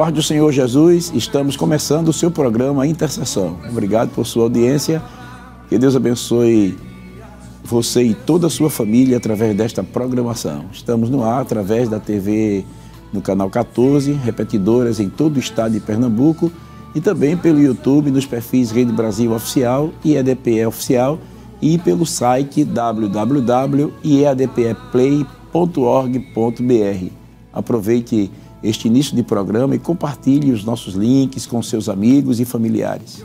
Paz do Senhor Jesus, estamos começando o seu programa Intercessão. Obrigado por sua audiência. Que Deus abençoe você e toda a sua família através desta programação. Estamos no ar através da TV no canal 14, repetidoras em todo o estado de Pernambuco e também pelo YouTube nos perfis Rede Brasil Oficial e EDPE Oficial e pelo site www.eadpeplay.org.br. Aproveite este início de programa e compartilhe os nossos links com seus amigos e familiares.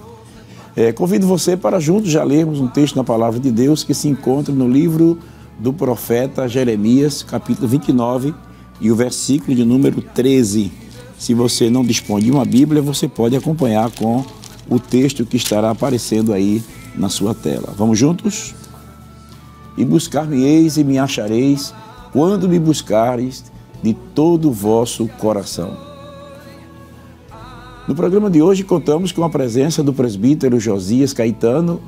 É, convido você para juntos já lermos um texto na Palavra de Deus que se encontra no livro do profeta Jeremias, capítulo 29, e o versículo de número 13. Se você não dispõe de uma Bíblia, você pode acompanhar com o texto que estará aparecendo aí na sua tela. Vamos juntos? E buscar-me-eis e me achareis quando me buscareis de todo o vosso coração. No programa de hoje contamos com a presença do presbítero Josias Caetano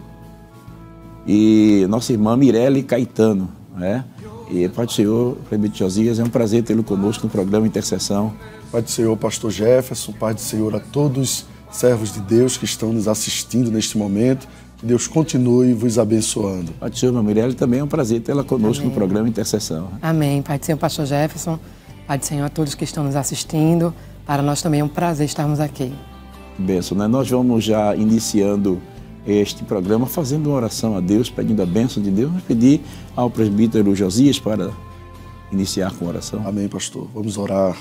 e nossa irmã Mirelle Caetano. Né? E Pai do Senhor, presbítero Josias, é um prazer tê-lo conosco no programa Intercessão. Pai do Senhor, pastor Jefferson, Pai do Senhor a todos os servos de Deus que estão nos assistindo neste momento. Que Deus continue vos abençoando. Pai do Senhor, Mirelle, também é um prazer tê-la conosco Amém. no programa Intercessão. Amém. Pai do Senhor, pastor Jefferson, Pai do Senhor a todos que estão nos assistindo. Para nós também é um prazer estarmos aqui. Benção, né? Nós vamos já iniciando este programa fazendo uma oração a Deus, pedindo a bênção de Deus. Vamos pedir ao presbítero Josias para iniciar com oração. Amém, pastor. Vamos orar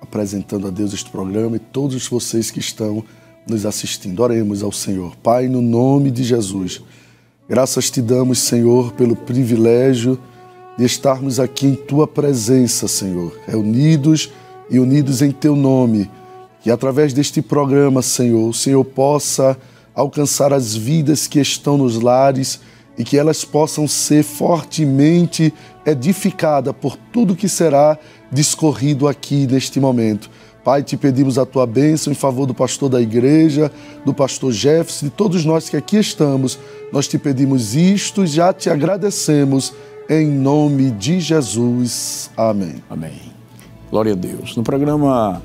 apresentando a Deus este programa e todos vocês que estão nos assistindo. Oremos ao Senhor. Pai, no nome de Jesus, graças te damos, Senhor, pelo privilégio de estarmos aqui em tua presença, Senhor, reunidos e unidos em teu nome. Que através deste programa, Senhor, o Senhor possa alcançar as vidas que estão nos lares e que elas possam ser fortemente edificadas por tudo que será discorrido aqui neste momento. Pai, te pedimos a tua bênção em favor do pastor da igreja, do pastor Jefferson, de todos nós que aqui estamos. Nós te pedimos isto e já te agradecemos em nome de Jesus. Amém. Amém. Glória a Deus. No programa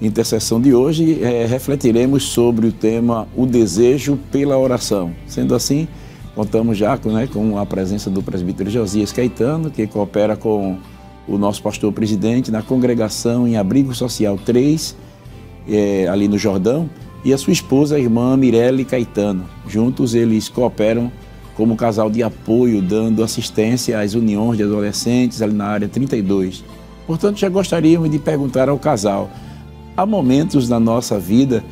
Intercessão de hoje, é, refletiremos sobre o tema O Desejo pela Oração. Sendo assim, contamos já né, com a presença do presbítero Josias Caetano, que coopera com o nosso pastor presidente na congregação em Abrigo Social 3, é, ali no Jordão, e a sua esposa, a irmã Mirelle Caetano. Juntos eles cooperam como casal de apoio, dando assistência às uniões de adolescentes ali na área 32. Portanto, já gostaríamos de perguntar ao casal: há momentos na nossa vida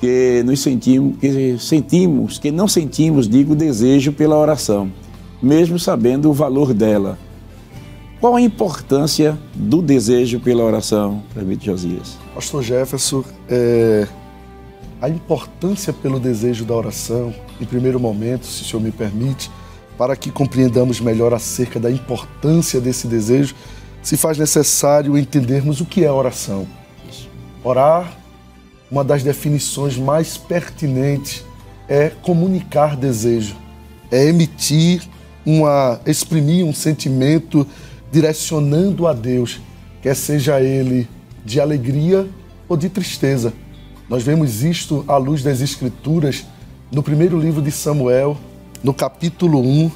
que nos sentimos, que sentimos, que não sentimos, digo, desejo pela oração, mesmo sabendo o valor dela. Qual a importância do desejo pela oração, Prefeito Josias? Pastor Jefferson, é, a importância pelo desejo da oração, em primeiro momento, se o senhor me permite, para que compreendamos melhor acerca da importância desse desejo, se faz necessário entendermos o que é oração. Orar, uma das definições mais pertinentes, é comunicar desejo, é emitir uma, exprimir um sentimento direcionando a Deus, quer seja ele de alegria ou de tristeza. Nós vemos isto à luz das Escrituras no primeiro livro de Samuel, no capítulo 1,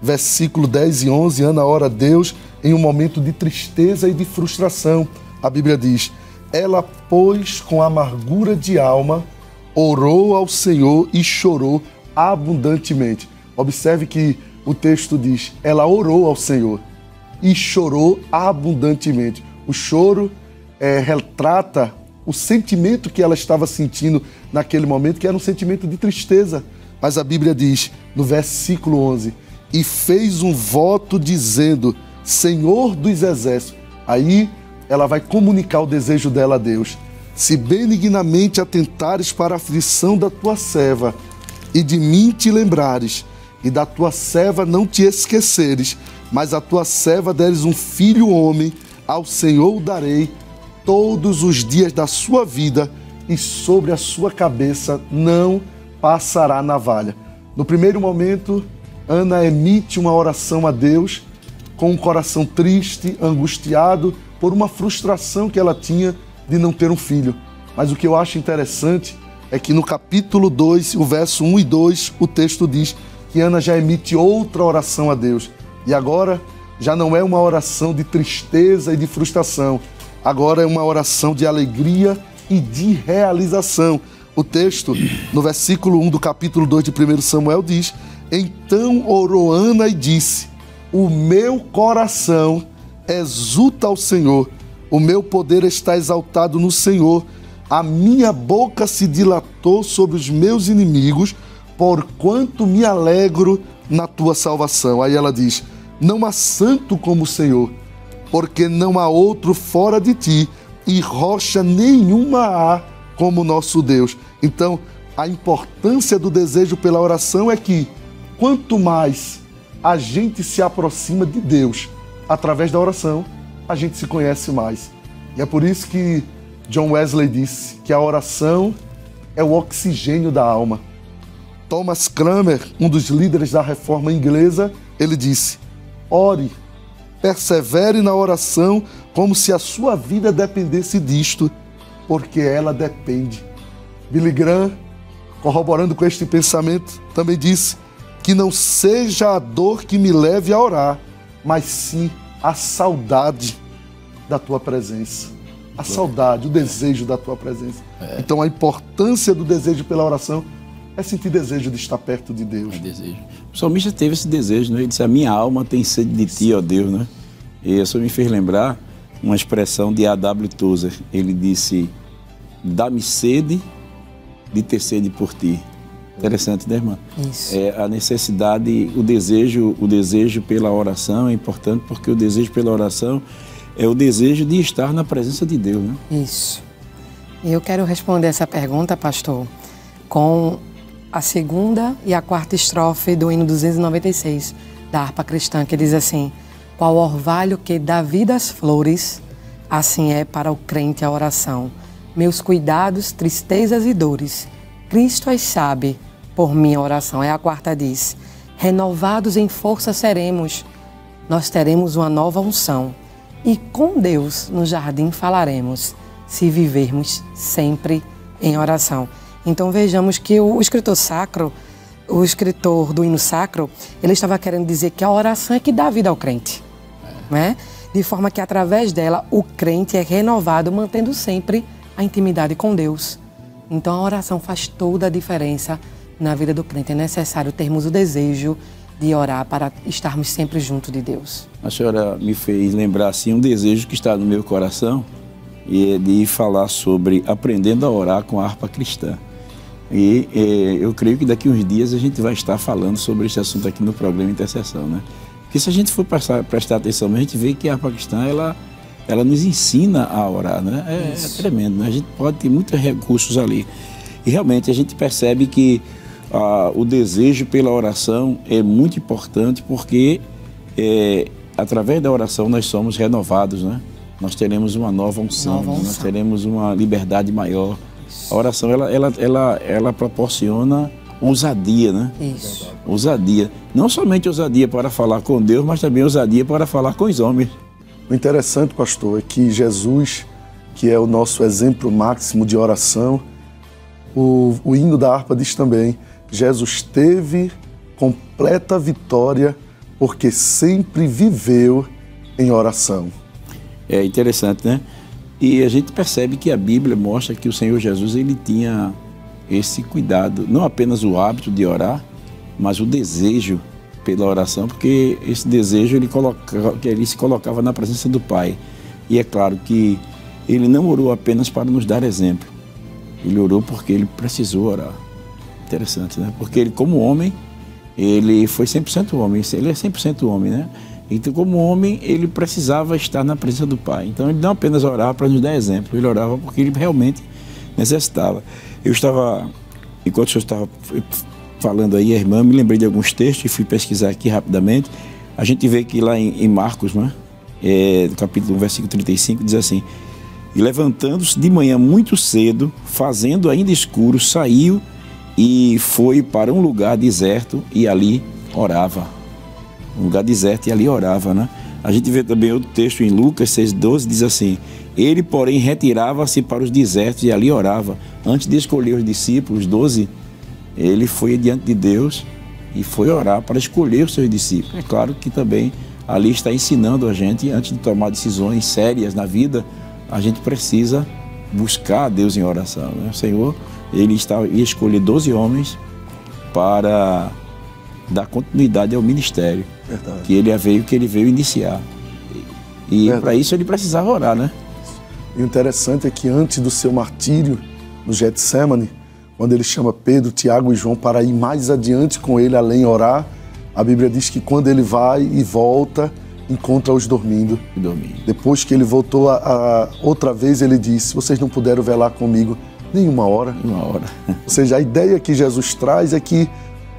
versículo 10 e 11. Ana ora a Deus em um momento de tristeza e de frustração. A Bíblia diz: Ela, pois, com amargura de alma, orou ao Senhor e chorou abundantemente. Observe que o texto diz: Ela orou ao Senhor e chorou abundantemente. O choro é, retrata o sentimento que ela estava sentindo naquele momento, que era um sentimento de tristeza. Mas a Bíblia diz, no versículo 11, e fez um voto dizendo: Senhor dos exércitos. Aí ela vai comunicar o desejo dela a Deus. Se benignamente atentares para a aflição da tua serva, e de mim te lembrares, e da tua serva não te esqueceres, mas a tua serva deres um filho homem, ao Senhor o darei todos os dias da sua vida, e sobre a sua cabeça não passará navalha. No primeiro momento, Ana emite uma oração a Deus com um coração triste, angustiado por uma frustração que ela tinha de não ter um filho. Mas o que eu acho interessante é que no capítulo 2, o verso 1 e 2, o texto diz que Ana já emite outra oração a Deus. E agora já não é uma oração de tristeza e de frustração, agora é uma oração de alegria e de realização. O texto, no versículo 1 do capítulo 2 de 1 Samuel, diz: Então orou Ana e disse: O meu coração exulta ao Senhor, o meu poder está exaltado no Senhor, a minha boca se dilatou sobre os meus inimigos, porquanto me alegro na tua salvação. Aí ela diz: Não há santo como o Senhor, porque não há outro fora de ti, e rocha nenhuma há como nosso Deus. Então, a importância do desejo pela oração é que quanto mais a gente se aproxima de Deus através da oração, a gente se conhece mais. E é por isso que John Wesley disse que a oração é o oxigênio da alma. Thomas Cranmer, um dos líderes da reforma inglesa, ele disse: ore, persevere na oração como se a sua vida dependesse disto, porque ela depende. Billy Graham, corroborando com este pensamento, também disse que não seja a dor que me leve a orar, mas sim a saudade da tua presença. A saudade, o desejo da tua presença. É. Então a importância do desejo pela oração é sentir desejo de estar perto de Deus. É desejo. O salmista teve esse desejo, né? Ele disse: A minha alma tem sede de ti, ó Deus, né? E isso me fez lembrar uma expressão de A.W. Tozer. Ele disse: Dá-me sede de ter sede por ti. Interessante, né, irmã? Isso. É, a necessidade, o desejo, o desejo pela oração é importante porque o desejo pela oração é o desejo de estar na presença de Deus, né? Isso. Eu quero responder essa pergunta, pastor, com a segunda e a quarta estrofe do hino 296 da harpa cristã, que diz assim: Qual orvalho que dá vida às flores, assim é para o crente a oração. Meus cuidados, tristezas e dores, Cristo as sabe por minha oração. É a quarta diz: Renovados em força seremos, nós teremos uma nova unção, e com Deus no jardim falaremos, se vivermos sempre em oração. Então vejamos que o escritor sacro, o escritor do hino sacro, ele estava querendo dizer que a oração é que dá vida ao crente, é. né? De forma que através dela o crente é renovado, mantendo sempre a intimidade com Deus. Então a oração faz toda a diferença na vida do crente. É necessário termos o desejo de orar para estarmos sempre junto de Deus. A senhora me fez lembrar assim um desejo que está no meu coração e é de falar sobre aprendendo a orar com a harpa cristã. E eu creio que daqui uns dias a gente vai estar falando sobre esse assunto aqui no programa Intercessão, né? Porque se a gente for prestar, prestar atenção, a gente vê que a Paquistão ela, ela nos ensina a orar, né? É, é, tremendo, né? A gente pode ter muitos recursos ali. E realmente a gente percebe que ah, o desejo pela oração é muito importante porque é, através da oração nós somos renovados, né? Nós teremos uma nova unção, nova unção. nós teremos uma liberdade maior a oração, ela, ela, ela, ela proporciona ousadia, né? Isso. Ousadia. Não somente ousadia para falar com Deus, mas também ousadia para falar com os homens. O interessante, pastor, é que Jesus, que é o nosso exemplo máximo de oração, o, o hino da harpa diz também: Jesus teve completa vitória porque sempre viveu em oração. É interessante, né? E a gente percebe que a Bíblia mostra que o Senhor Jesus ele tinha esse cuidado, não apenas o hábito de orar, mas o desejo pela oração, porque esse desejo ele, coloca, ele se colocava na presença do Pai. E é claro que ele não orou apenas para nos dar exemplo, ele orou porque ele precisou orar. Interessante, né? Porque ele, como homem, ele foi 100% homem, ele é 100% homem, né? Então, como homem, ele precisava estar na presença do Pai. Então, ele não apenas orava para nos dar exemplo, ele orava porque ele realmente necessitava. Eu estava, enquanto o senhor estava falando aí, a irmã, me lembrei de alguns textos e fui pesquisar aqui rapidamente. A gente vê que lá em, em Marcos, né, é, capítulo versículo 35, diz assim: E levantando-se de manhã muito cedo, fazendo ainda escuro, saiu e foi para um lugar deserto e ali orava um lugar deserto, e ali orava, né? A gente vê também outro texto em Lucas 6,12, diz assim: Ele, porém, retirava-se para os desertos e ali orava. Antes de escolher os discípulos, doze, ele foi diante de Deus e foi orar para escolher os seus discípulos. É claro que também ali está ensinando a gente, antes de tomar decisões sérias na vida, a gente precisa buscar a Deus em oração. Né? O Senhor, ele está, ia escolher 12 homens para dar continuidade ao ministério Verdade. que ele veio, que ele veio iniciar. E para isso ele precisava orar, né? E o interessante é que antes do seu martírio no Getsemane, quando ele chama Pedro, Tiago e João para ir mais adiante com ele, além orar, a Bíblia diz que quando ele vai e volta, encontra-os dormindo. dormindo. Depois que ele voltou a, a, outra vez, ele disse: Vocês não puderam velar comigo nenhuma hora. Uma hora. Ou seja, a ideia que Jesus traz é que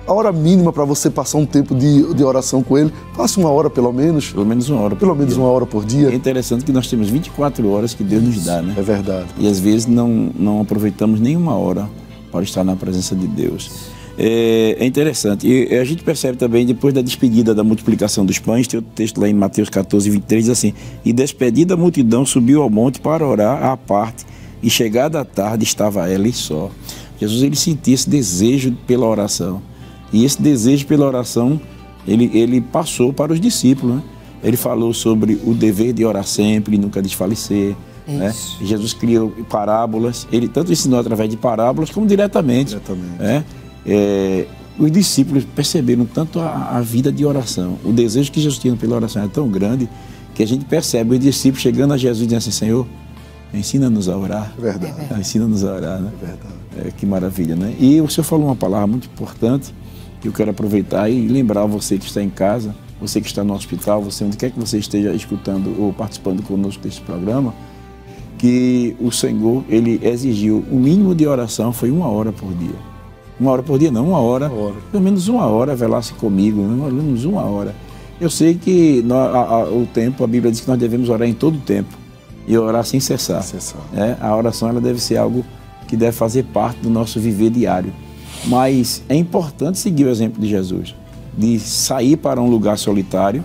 a hora mínima para você passar um tempo de, de oração com ele, faça uma hora pelo menos. Pelo menos uma hora. Pelo menos dia. uma hora por dia. É interessante que nós temos 24 horas que Deus nos dá, né? É verdade. E às vezes não, não aproveitamos nenhuma hora para estar na presença de Deus. É, é, interessante. E a gente percebe também, depois da despedida da multiplicação dos pães, tem o texto lá em Mateus 14, 23, diz assim: E despedida a multidão subiu ao monte para orar à parte, e chegada a tarde estava ela e só. Jesus ele sentia esse desejo pela oração. E esse desejo pela oração, ele, ele passou para os discípulos. Né? Ele falou sobre o dever de orar sempre, nunca desfalecer. Né? Jesus criou parábolas, ele tanto ensinou através de parábolas como diretamente. diretamente. Né? É, os discípulos perceberam tanto a, a, vida de oração, o desejo que Jesus tinha pela oração era tão grande que a gente percebe os discípulos chegando a Jesus e dizendo assim: Senhor, ensina-nos a orar. É verdade. É ensina-nos a orar, né? É verdade. É, que maravilha, né? E o Senhor falou uma palavra muito importante eu quero aproveitar e lembrar você que está em casa, você que está no hospital, você onde quer que você esteja escutando ou participando conosco deste programa, que o Senhor ele exigiu o mínimo de oração foi uma hora por dia. Uma hora por dia não, uma hora, uma hora. pelo menos uma hora velasse comigo, né? pelo menos uma hora. Eu sei que nós, a, a, o tempo, a Bíblia diz que nós devemos orar em todo o tempo e orar sem cessar. cessar. Né? A oração ela deve ser algo que deve fazer parte do nosso viver diário. Mas é importante seguir o exemplo de Jesus, de sair para um lugar solitário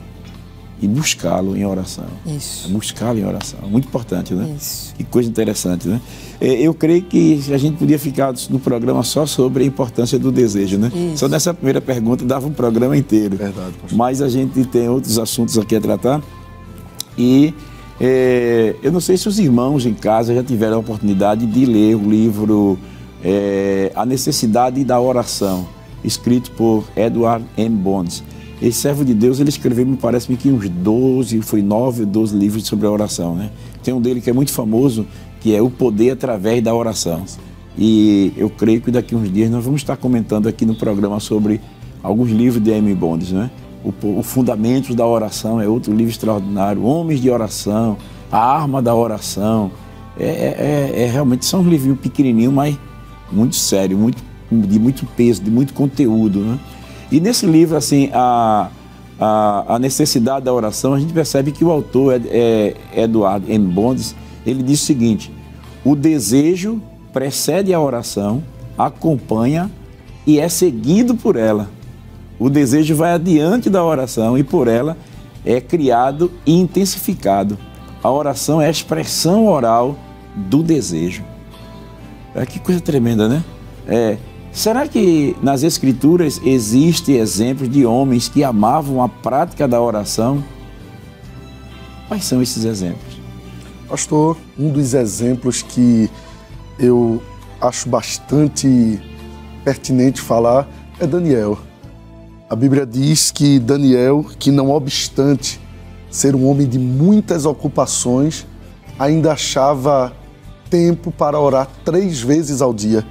e buscá-lo em oração. Isso. É buscá-lo em oração. Muito importante, né? Isso. Que coisa interessante, né? É, eu creio que a gente podia ficar no programa só sobre a importância do desejo, né? Isso. Só nessa primeira pergunta dava um programa inteiro. Verdade, pastor. Mas a gente tem outros assuntos aqui a tratar. E é, eu não sei se os irmãos em casa já tiveram a oportunidade de ler o livro é, A Necessidade da Oração, escrito por Edward M. Bonds. Esse servo de Deus, ele escreveu, me parece que uns 12, foi 9 ou 12 livros sobre a oração. Né? Tem um dele que é muito famoso, que é O Poder através da Oração. E eu creio que daqui a uns dias nós vamos estar comentando aqui no programa sobre alguns livros de M. Bonds. Né? O, o Fundamentos da Oração é outro livro extraordinário. Homens de Oração, A Arma da Oração. É, é, é, é realmente são um livrinho pequenininho, mas muito sério, muito, de muito peso, de muito conteúdo. Né? E nesse livro, assim, a, a, a, necessidade da oração, a gente percebe que o autor, é, é Eduardo M. Bondes, ele diz o seguinte: o desejo precede a oração, acompanha e é seguido por ela. O desejo vai adiante da oração e por ela é criado e intensificado. A oração é a expressão oral do desejo. É, que coisa tremenda, né? É, será que nas Escrituras existem exemplos de homens que amavam a prática da oração? Quais são esses exemplos? Pastor, um dos exemplos que eu acho bastante pertinente falar é Daniel. A Bíblia diz que Daniel, que não obstante ser um homem de muitas ocupações, ainda achava tempo para orar três vezes ao dia.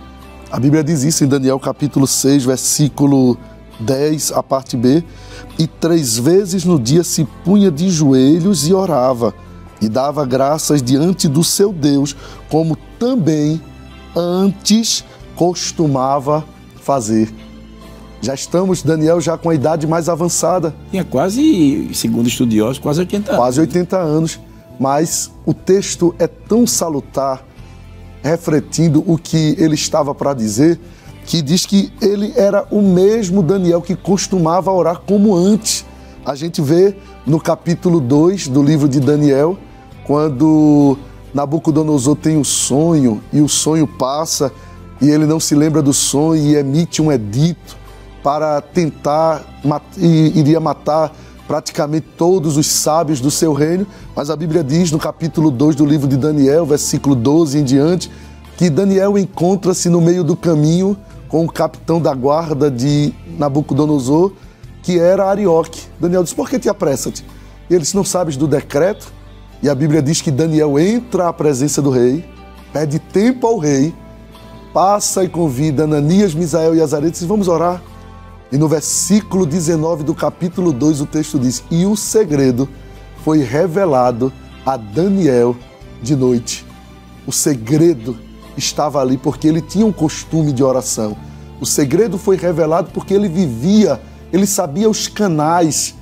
A Bíblia diz isso em Daniel capítulo 6, versículo 10, a parte B. E três vezes no dia se punha de joelhos e orava, e dava graças diante do seu Deus, como também antes costumava fazer. Já estamos, Daniel, já com a idade mais avançada. Tinha quase, segundo estudiosos, quase 80 anos. Quase 80 anos. Mas o texto é tão salutar refletindo o que ele estava para dizer, que diz que ele era o mesmo Daniel que costumava orar como antes. A gente vê no capítulo 2 do livro de Daniel, quando Nabucodonosor tem um sonho e o sonho passa e ele não se lembra do sonho e emite um edito para tentar e iria matar praticamente todos os sábios do seu reino, mas a Bíblia diz no capítulo 2 do livro de Daniel, versículo 12 em diante, que Daniel encontra-se no meio do caminho com o capitão da guarda de Nabucodonosor, que era Arioque. Daniel diz: Por que te apressa-te? Ele disse: Não sabes do decreto? E a Bíblia diz que Daniel entra à presença do rei, pede tempo ao rei, passa e convida Ananias, Misael e Azaret e Vamos orar. E no versículo 19 do capítulo 2 o texto diz: E o segredo foi revelado a Daniel de noite. O segredo estava ali porque ele tinha um costume de oração. O segredo foi revelado porque ele vivia, ele sabia os canais,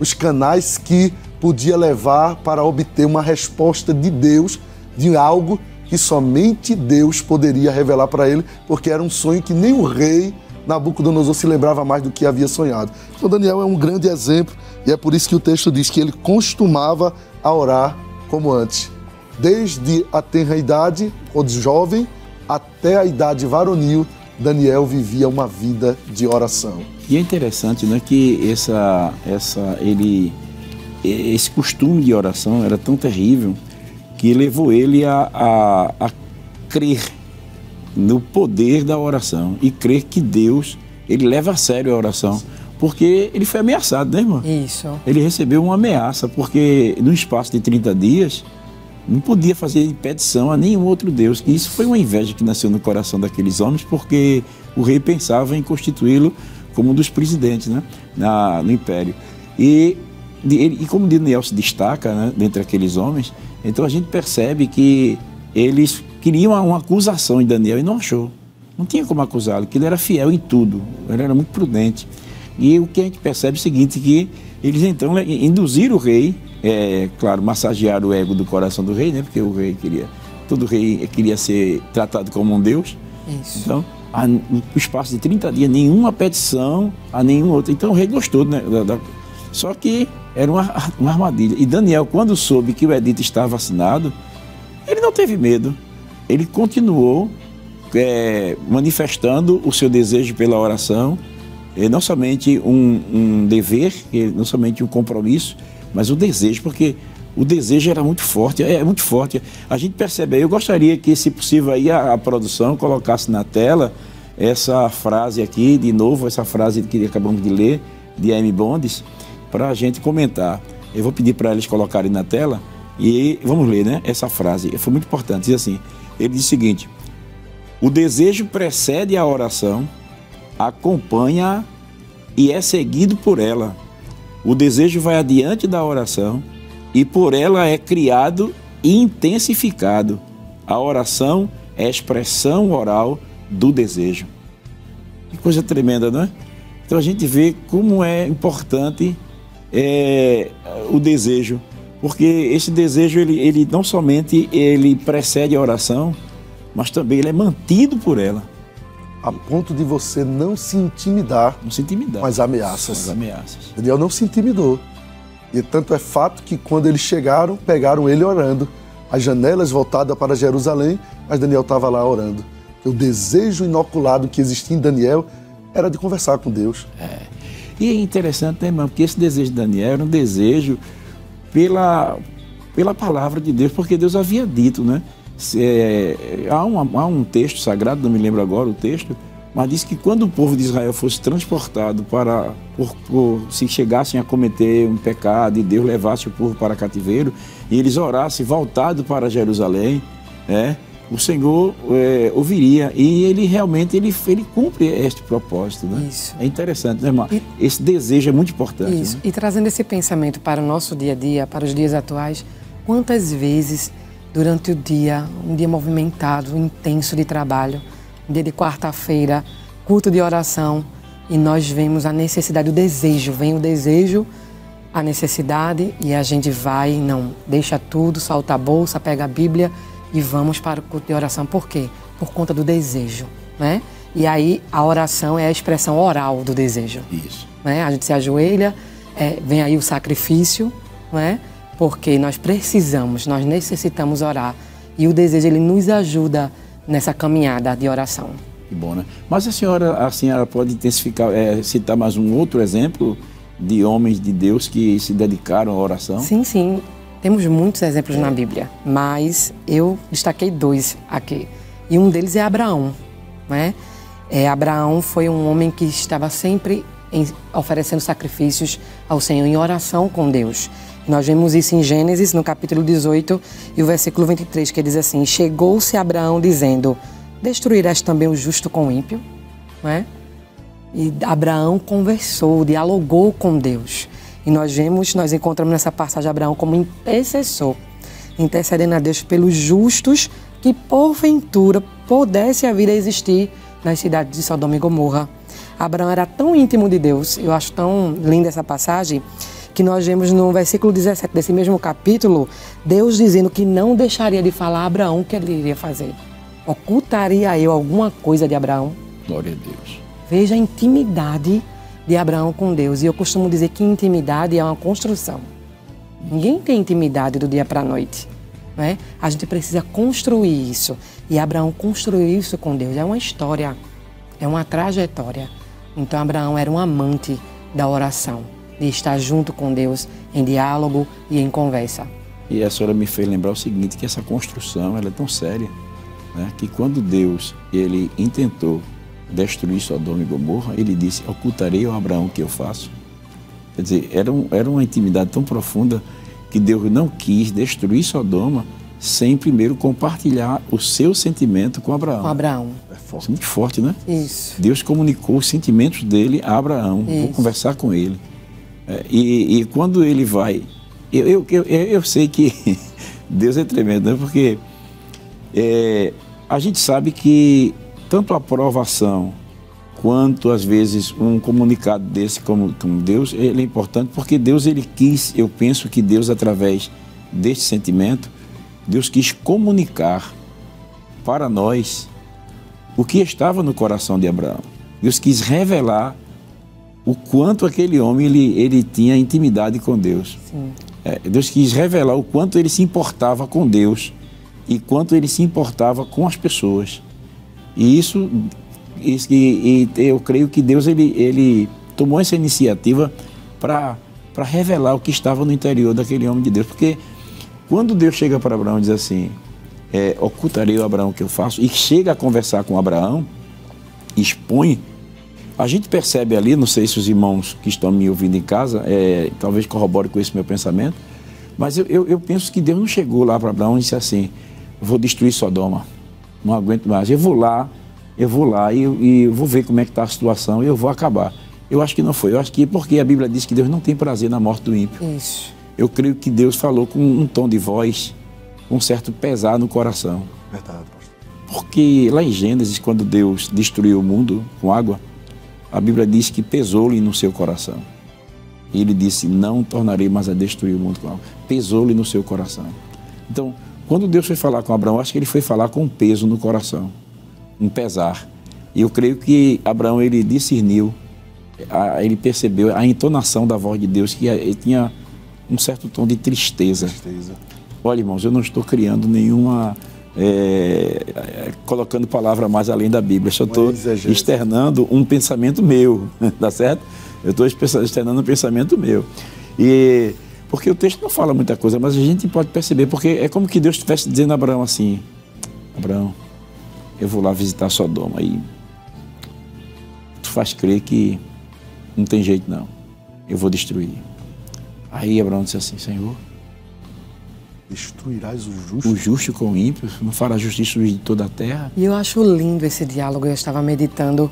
os canais que podia levar para obter uma resposta de Deus de algo que somente Deus poderia revelar para ele, porque era um sonho que nem o rei Nabucodonosor se lembrava mais do que havia sonhado. Então Daniel é um grande exemplo e é por isso que o texto diz que ele costumava a orar como antes. Desde a tenra idade, ou jovem, até a idade varonil, Daniel vivia uma vida de oração. E é interessante, né, que essa, essa, ele, esse costume de oração era tão terrível que levou ele a, a, a crer no poder da oração e crer que Deus ele leva a sério a oração. Porque ele foi ameaçado, né, irmão? Isso. Ele recebeu uma ameaça, porque no espaço de 30 dias não podia fazer petição a nenhum outro Deus. E isso foi uma inveja que nasceu no coração daqueles homens, porque o rei pensava em constituí-lo como um dos presidentes né, na, no império. E, e como Daniel se destaca né, dentre aqueles homens, então a gente percebe que eles queriam uma acusação em Daniel e não achou. Não tinha como acusá-lo, que ele era fiel em tudo, ele era muito prudente. E o que a gente percebe é o seguinte, que eles então induziram o rei, é, claro, massagearam o ego do coração do rei, né? Porque o rei queria, todo rei queria ser tratado como um deus. Isso. Então, a, no espaço de 30 dias, nenhuma petição a nenhum outro. Então o rei gostou, né? Da, da, só que era uma, uma armadilha. E Daniel, quando soube que o edito estava assinado, ele não teve medo ele continuou é, manifestando o seu desejo pela oração, é, não somente um, um dever, não somente um compromisso, mas o desejo, porque o desejo era muito forte, é, é muito forte. A gente percebe, eu gostaria que, se possível, aí a, a produção colocasse na tela essa frase aqui, de novo, essa frase que acabamos de ler, de Amy Bondes, para a gente comentar. Eu vou pedir para eles colocarem na tela e vamos ler, né? Essa frase. Foi muito importante. Diz assim: ele diz o seguinte: o desejo precede a oração, acompanha e é seguido por ela. O desejo vai adiante da oração e por ela é criado e intensificado. A oração é a expressão oral do desejo. Que coisa tremenda, não é? Então a gente vê como é importante é, o desejo porque esse desejo ele, ele não somente ele precede a oração, mas também ele é mantido por ela. A ponto de você não se intimidar, não se intimidar com as ameaças. Com as ameaças. Daniel não se intimidou. E tanto é fato que quando eles chegaram, pegaram ele orando. As janelas voltadas para Jerusalém, mas Daniel estava lá orando. O desejo inoculado que existia em Daniel era de conversar com Deus. É. E é interessante, né, irmão? Porque esse desejo de Daniel era um desejo pela, pela palavra de Deus, porque Deus havia dito, né? É, há, um, há um texto sagrado, não me lembro agora o texto, mas diz que quando o povo de Israel fosse transportado para, por, por, se chegassem a cometer um pecado e Deus levasse o povo para cativeiro, e eles orassem voltado para Jerusalém, né? O Senhor é, ouviria e ele realmente ele, ele cumpre este propósito. Né? Isso. É interessante, né, irmão? E, Esse desejo é muito importante. Isso. Né? E trazendo esse pensamento para o nosso dia a dia, para os dias atuais, quantas vezes durante o dia, um dia movimentado, intenso de trabalho, um dia de quarta-feira, culto de oração, e nós vemos a necessidade, o desejo, vem o desejo, a necessidade, e a gente vai, não, deixa tudo, solta a bolsa, pega a Bíblia e vamos para o culto de oração. Por quê? Por conta do desejo, né? E aí a oração é a expressão oral do desejo. Isso. Né? A gente se ajoelha, é, vem aí o sacrifício, né? Porque nós precisamos, nós necessitamos orar E o desejo, ele nos ajuda nessa caminhada de oração. Que bom, né? Mas a senhora, a senhora pode intensificar, é, citar mais um outro exemplo de homens de Deus que se dedicaram à oração? Sim, sim. Temos muitos exemplos na Bíblia, mas eu destaquei dois aqui. E um deles é Abraão. Né? É, Abraão foi um homem que estava sempre em, oferecendo sacrifícios ao Senhor em oração com Deus. Nós vemos isso em Gênesis, no capítulo 18 e o versículo 23, que diz assim: Chegou-se Abraão dizendo: Destruirás também o justo com o ímpio? Não é? E Abraão conversou, dialogou com Deus. E nós vemos, nós encontramos nessa passagem Abraão como intercessor, intercedendo a Deus pelos justos que porventura pudesse vir a existir nas cidades de Sodoma e Gomorra. Abraão era tão íntimo de Deus, eu acho tão linda essa passagem, que nós vemos no versículo 17 desse mesmo capítulo, Deus dizendo que não deixaria de falar a Abraão o que ele iria fazer. Ocultaria eu alguma coisa de Abraão? Glória a Deus. Veja a intimidade de Abraão com Deus. E eu costumo dizer que intimidade é uma construção. Ninguém tem intimidade do dia para a noite. Né? A gente precisa construir isso. E Abraão construiu isso com Deus. É uma história, é uma trajetória. Então, Abraão era um amante da oração, de estar junto com Deus em diálogo e em conversa. E a senhora me fez lembrar o seguinte, que essa construção ela é tão séria, né? que quando Deus ele intentou destruir Sodoma e Gomorra, ele disse, ocultarei ao Abraão o que eu faço. Quer dizer, era, um, era uma intimidade tão profunda que Deus não quis destruir Sodoma sem primeiro compartilhar o seu sentimento com Abraão. Com Abraão. É forte. muito forte, né? Isso. Deus comunicou os sentimentos dele a Abraão. Isso. Vou conversar com ele. É, e, e, quando ele vai. Eu, eu, eu, eu sei que Deus é tremendo, né? Porque é, a gente sabe que tanto a aprovação quanto às vezes um comunicado desse como, como Deus, ele é importante porque Deus ele quis, eu penso que Deus através deste sentimento, Deus quis comunicar para nós o que estava no coração de Abraão. Deus quis revelar o quanto aquele homem ele, ele tinha intimidade com Deus. É, Deus quis revelar o quanto ele se importava com Deus e quanto ele se importava com as pessoas. E isso e, e, eu creio que Deus ele, ele tomou essa iniciativa para revelar o que estava no interior daquele homem de Deus. Porque quando Deus chega para Abraão e diz assim, é, ocultarei o Abraão que eu faço, e chega a conversar com Abraão, expõe, a gente percebe ali, não sei se os irmãos que estão me ouvindo em casa, é, talvez corroborem com esse meu pensamento, mas eu, eu, eu penso que Deus não chegou lá para Abraão e disse assim, vou destruir Sodoma, não aguento mais, eu vou lá eu vou lá e, e vou ver como é que está a situação e eu vou acabar. Eu acho que não foi. Eu acho que porque a Bíblia diz que Deus não tem prazer na morte do ímpio. Isso. Eu creio que Deus falou com um tom de voz, um certo pesar no coração. Verdade, pastor. Porque lá em Gênesis, quando Deus destruiu o mundo com água, a Bíblia diz que pesou-lhe no seu coração. E ele disse: Não tornarei mais a destruir o mundo com água. Pesou-lhe no seu coração. Então, quando Deus foi falar com Abraão, acho que ele foi falar com peso no coração um pesar. E eu creio que Abraão ele discerniu, ele percebeu a entonação da voz de Deus, que ele tinha um certo tom de tristeza. tristeza. Olha, irmãos, eu não estou criando nenhuma. É, colocando palavra mais além da Bíblia, só estou externando um pensamento meu, tá certo? Eu estou externando um pensamento meu. E porque o texto não fala muita coisa, mas a gente pode perceber, porque é como que Deus estivesse dizendo a Abraão assim: Abraão, eu vou lá visitar Sodoma. E tu faz crer que não tem jeito não. Eu vou destruir. Aí Abraão disse assim, Senhor, destruirás o justo. O justo com o ímpio, não fará justiça de toda a terra. E eu acho lindo esse diálogo. Eu estava meditando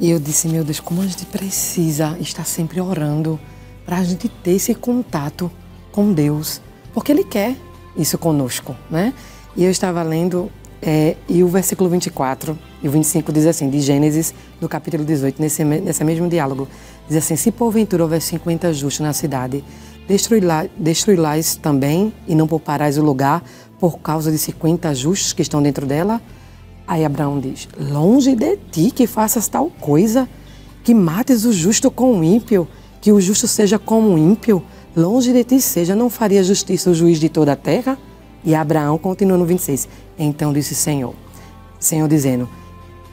e eu disse, meu Deus, como a gente precisa estar sempre orando para a gente ter esse contato com Deus, porque Ele quer isso conosco, né? E eu estava lendo é, e o versículo 24 e o 25 diz assim, de Gênesis, no capítulo 18, nesse, nesse mesmo diálogo, diz assim, se porventura houver 50 justos na cidade, destruirás também e não pouparás o lugar por causa de 50 justos que estão dentro dela? Aí Abraão diz, longe de ti que faças tal coisa, que mates o justo com o ímpio, que o justo seja como o ímpio, longe de ti seja, não faria justiça o juiz de toda a terra? E Abraão continua no 26. Então disse Senhor, Senhor dizendo,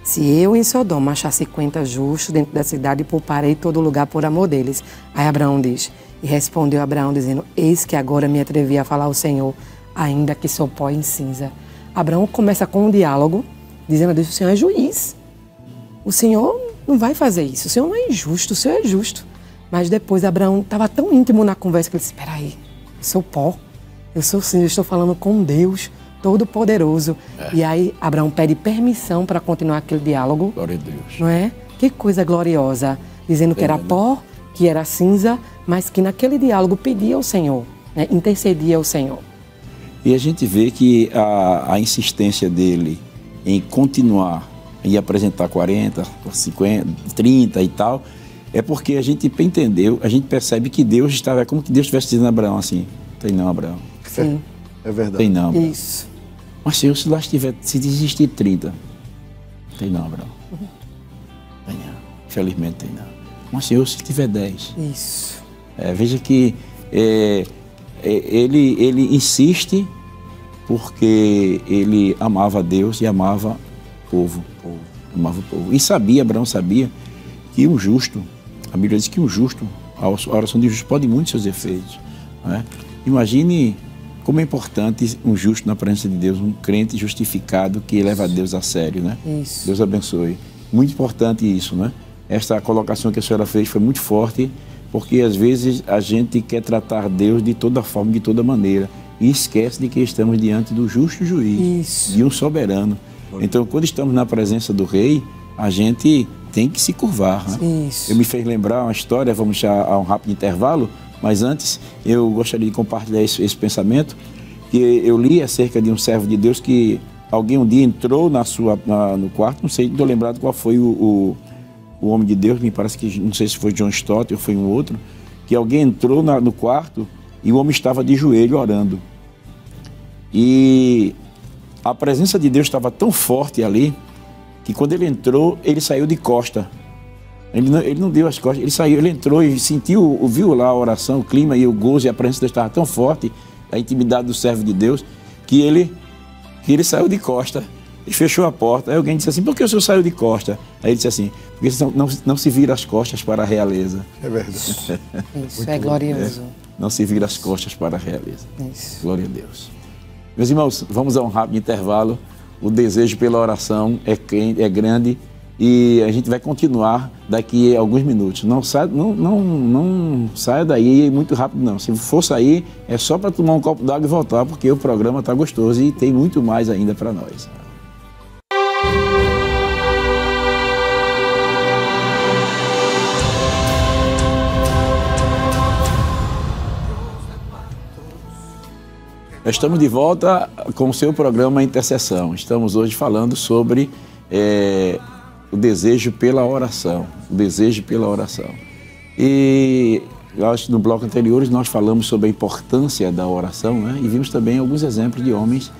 se eu em Sodoma achar 50 justos dentro da cidade, pouparei todo lugar por amor deles. Aí Abraão diz, e respondeu Abraão dizendo, eis que agora me atrevi a falar ao Senhor, ainda que sou pó em cinza. Abraão começa com um diálogo, dizendo a Deus, o Senhor é juiz. O Senhor não vai fazer isso, o Senhor não é injusto, o Senhor é justo. Mas depois Abraão estava tão íntimo na conversa que ele disse, espera aí, eu sou pó, eu sou sim, eu estou falando com Deus Todo-Poderoso. É. E aí Abraão pede permissão para continuar aquele diálogo. Glória a Deus. Não é? Que coisa gloriosa. Dizendo que era pó, que era cinza, mas que naquele diálogo pedia ao Senhor, né? intercedia ao Senhor. E a gente vê que a, a insistência dele em continuar e apresentar 40, 50, 30 e tal, é porque a gente entendeu, a gente percebe que Deus estava, é como que Deus estivesse dizendo a Abraão assim, tem não, Abraão. Sim. É verdade. Tem não. Abraão. Isso. Mas se eu se lá estiver, se desistir 30, tem não, Abraão. Uhum. Tem não. Infelizmente tem não. Mas se eu se tiver 10. Isso. É, veja que é, é, ele, ele insiste porque ele amava Deus e amava o povo. povo. Amava o povo. E sabia, Abraão sabia, que o justo, a Bíblia diz que o justo, a oração de justo pode muitos seus efeitos. Né? Imagine como é importante um justo na presença de Deus, um crente justificado que leva a Deus a sério, né? Isso. Deus abençoe. Muito importante isso, né? Esta colocação que a senhora fez foi muito forte, porque às vezes a gente quer tratar Deus de toda forma, de toda maneira, e esquece de que estamos diante do justo juiz, isso. de um soberano. Então, quando estamos na presença do rei, a gente tem que se curvar. Né? Isso. Eu me fez lembrar uma história, vamos já a um rápido intervalo, mas antes eu gostaria de compartilhar esse, esse pensamento que eu li acerca de um servo de Deus que alguém um dia entrou na sua na, no quarto, não sei, não estou lembrado qual foi o, o, o, homem de Deus, me parece que não sei se foi John Stott ou foi um outro, que alguém entrou na, no quarto e o homem estava de joelho orando. E a presença de Deus estava tão forte ali que quando ele entrou, ele saiu de costa. Ele não, ele não deu as costas, ele saiu, ele entrou e sentiu, viu lá a oração, o clima e o gozo e a presença de Deus estava tão forte, a intimidade do servo de Deus, que ele, que ele saiu de costa e fechou a porta. Aí alguém disse assim: por que o senhor saiu de costa? Aí ele disse assim: porque não, não, não se vira as costas para a realeza. É verdade. Isso, é glorioso. É, não se vira as costas para a realeza. Isso. Glória a Deus. Meus irmãos, vamos a um rápido intervalo. O desejo pela oração é, é grande e a gente vai continuar daqui a alguns minutos. Não saia, não, não, não saia daí muito rápido, não. Se for sair, é só para tomar um copo d'água e voltar, porque o programa está gostoso e tem muito mais ainda para Estamos de volta com o seu programa Intercessão. Estamos hoje falando sobre é, o desejo pela oração, o desejo pela oração. E acho que no bloco anterior nós falamos sobre a importância da oração, né? E vimos também alguns exemplos de homens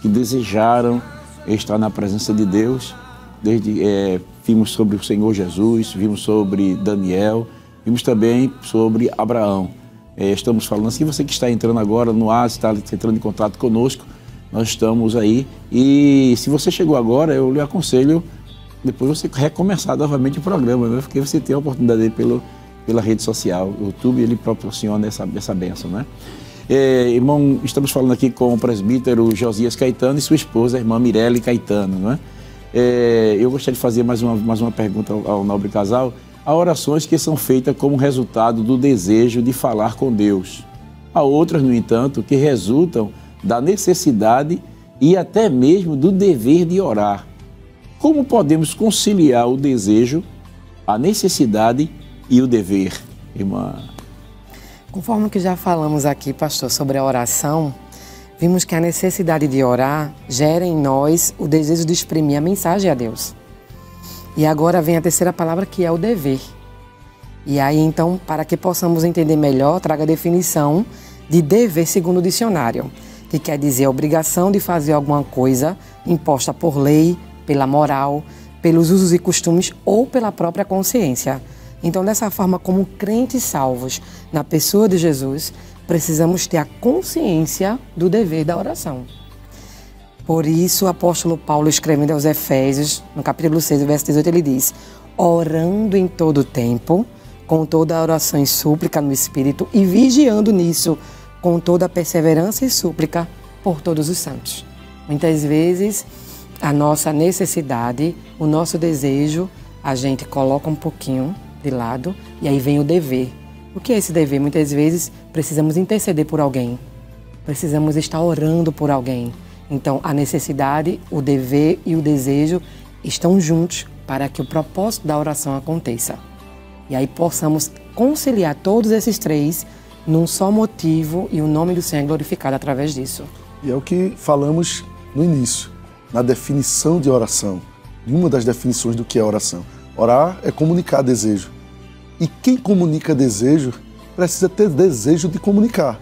que desejaram estar na presença de Deus. Desde é, vimos sobre o Senhor Jesus, vimos sobre Daniel, vimos também sobre Abraão. É, estamos falando assim, você que está entrando agora no ar, está entrando em contato conosco, nós estamos aí. E se você chegou agora, eu lhe aconselho depois você recomeçar novamente o programa, né? porque você tem a oportunidade aí pelo, pela rede social. O YouTube ele proporciona essa, essa benção, né? É, irmão, estamos falando aqui com o presbítero Josias Caetano e sua esposa, a irmã Mirelle Caetano, né? É, eu gostaria de fazer mais uma, mais uma pergunta ao, ao nobre casal. Há orações que são feitas como resultado do desejo de falar com Deus. Há outras, no entanto, que resultam da necessidade e até mesmo do dever de orar. Como podemos conciliar o desejo, a necessidade e o dever, irmã? Conforme que já falamos aqui, pastor, sobre a oração, vimos que a necessidade de orar gera em nós o desejo de exprimir a mensagem a Deus. E agora vem a terceira palavra que é o dever. E aí, então, para que possamos entender melhor, traga a definição de dever segundo o dicionário, que quer dizer a obrigação de fazer alguma coisa imposta por lei, pela moral, pelos usos e costumes ou pela própria consciência. Então, dessa forma, como crentes salvos na pessoa de Jesus, precisamos ter a consciência do dever da oração. Por isso, o apóstolo Paulo, escrevendo aos Efésios, no capítulo 6, verso 18, ele diz: Orando em todo tempo, com toda a oração e súplica no Espírito, e vigiando nisso, com toda a perseverança e súplica por todos os santos. Muitas vezes, a nossa necessidade, o nosso desejo, a gente coloca um pouquinho de lado e aí vem o dever. O que é esse dever? Muitas vezes precisamos interceder por alguém, precisamos estar orando por alguém. Então, a necessidade, o dever e o desejo estão juntos para que o propósito da oração aconteça. E aí possamos conciliar todos esses três num só motivo e o nome do Senhor é glorificado através disso. E é o que falamos no início, na definição de oração, uma das definições do que é oração. Orar é comunicar desejo. E quem comunica desejo precisa ter desejo de comunicar.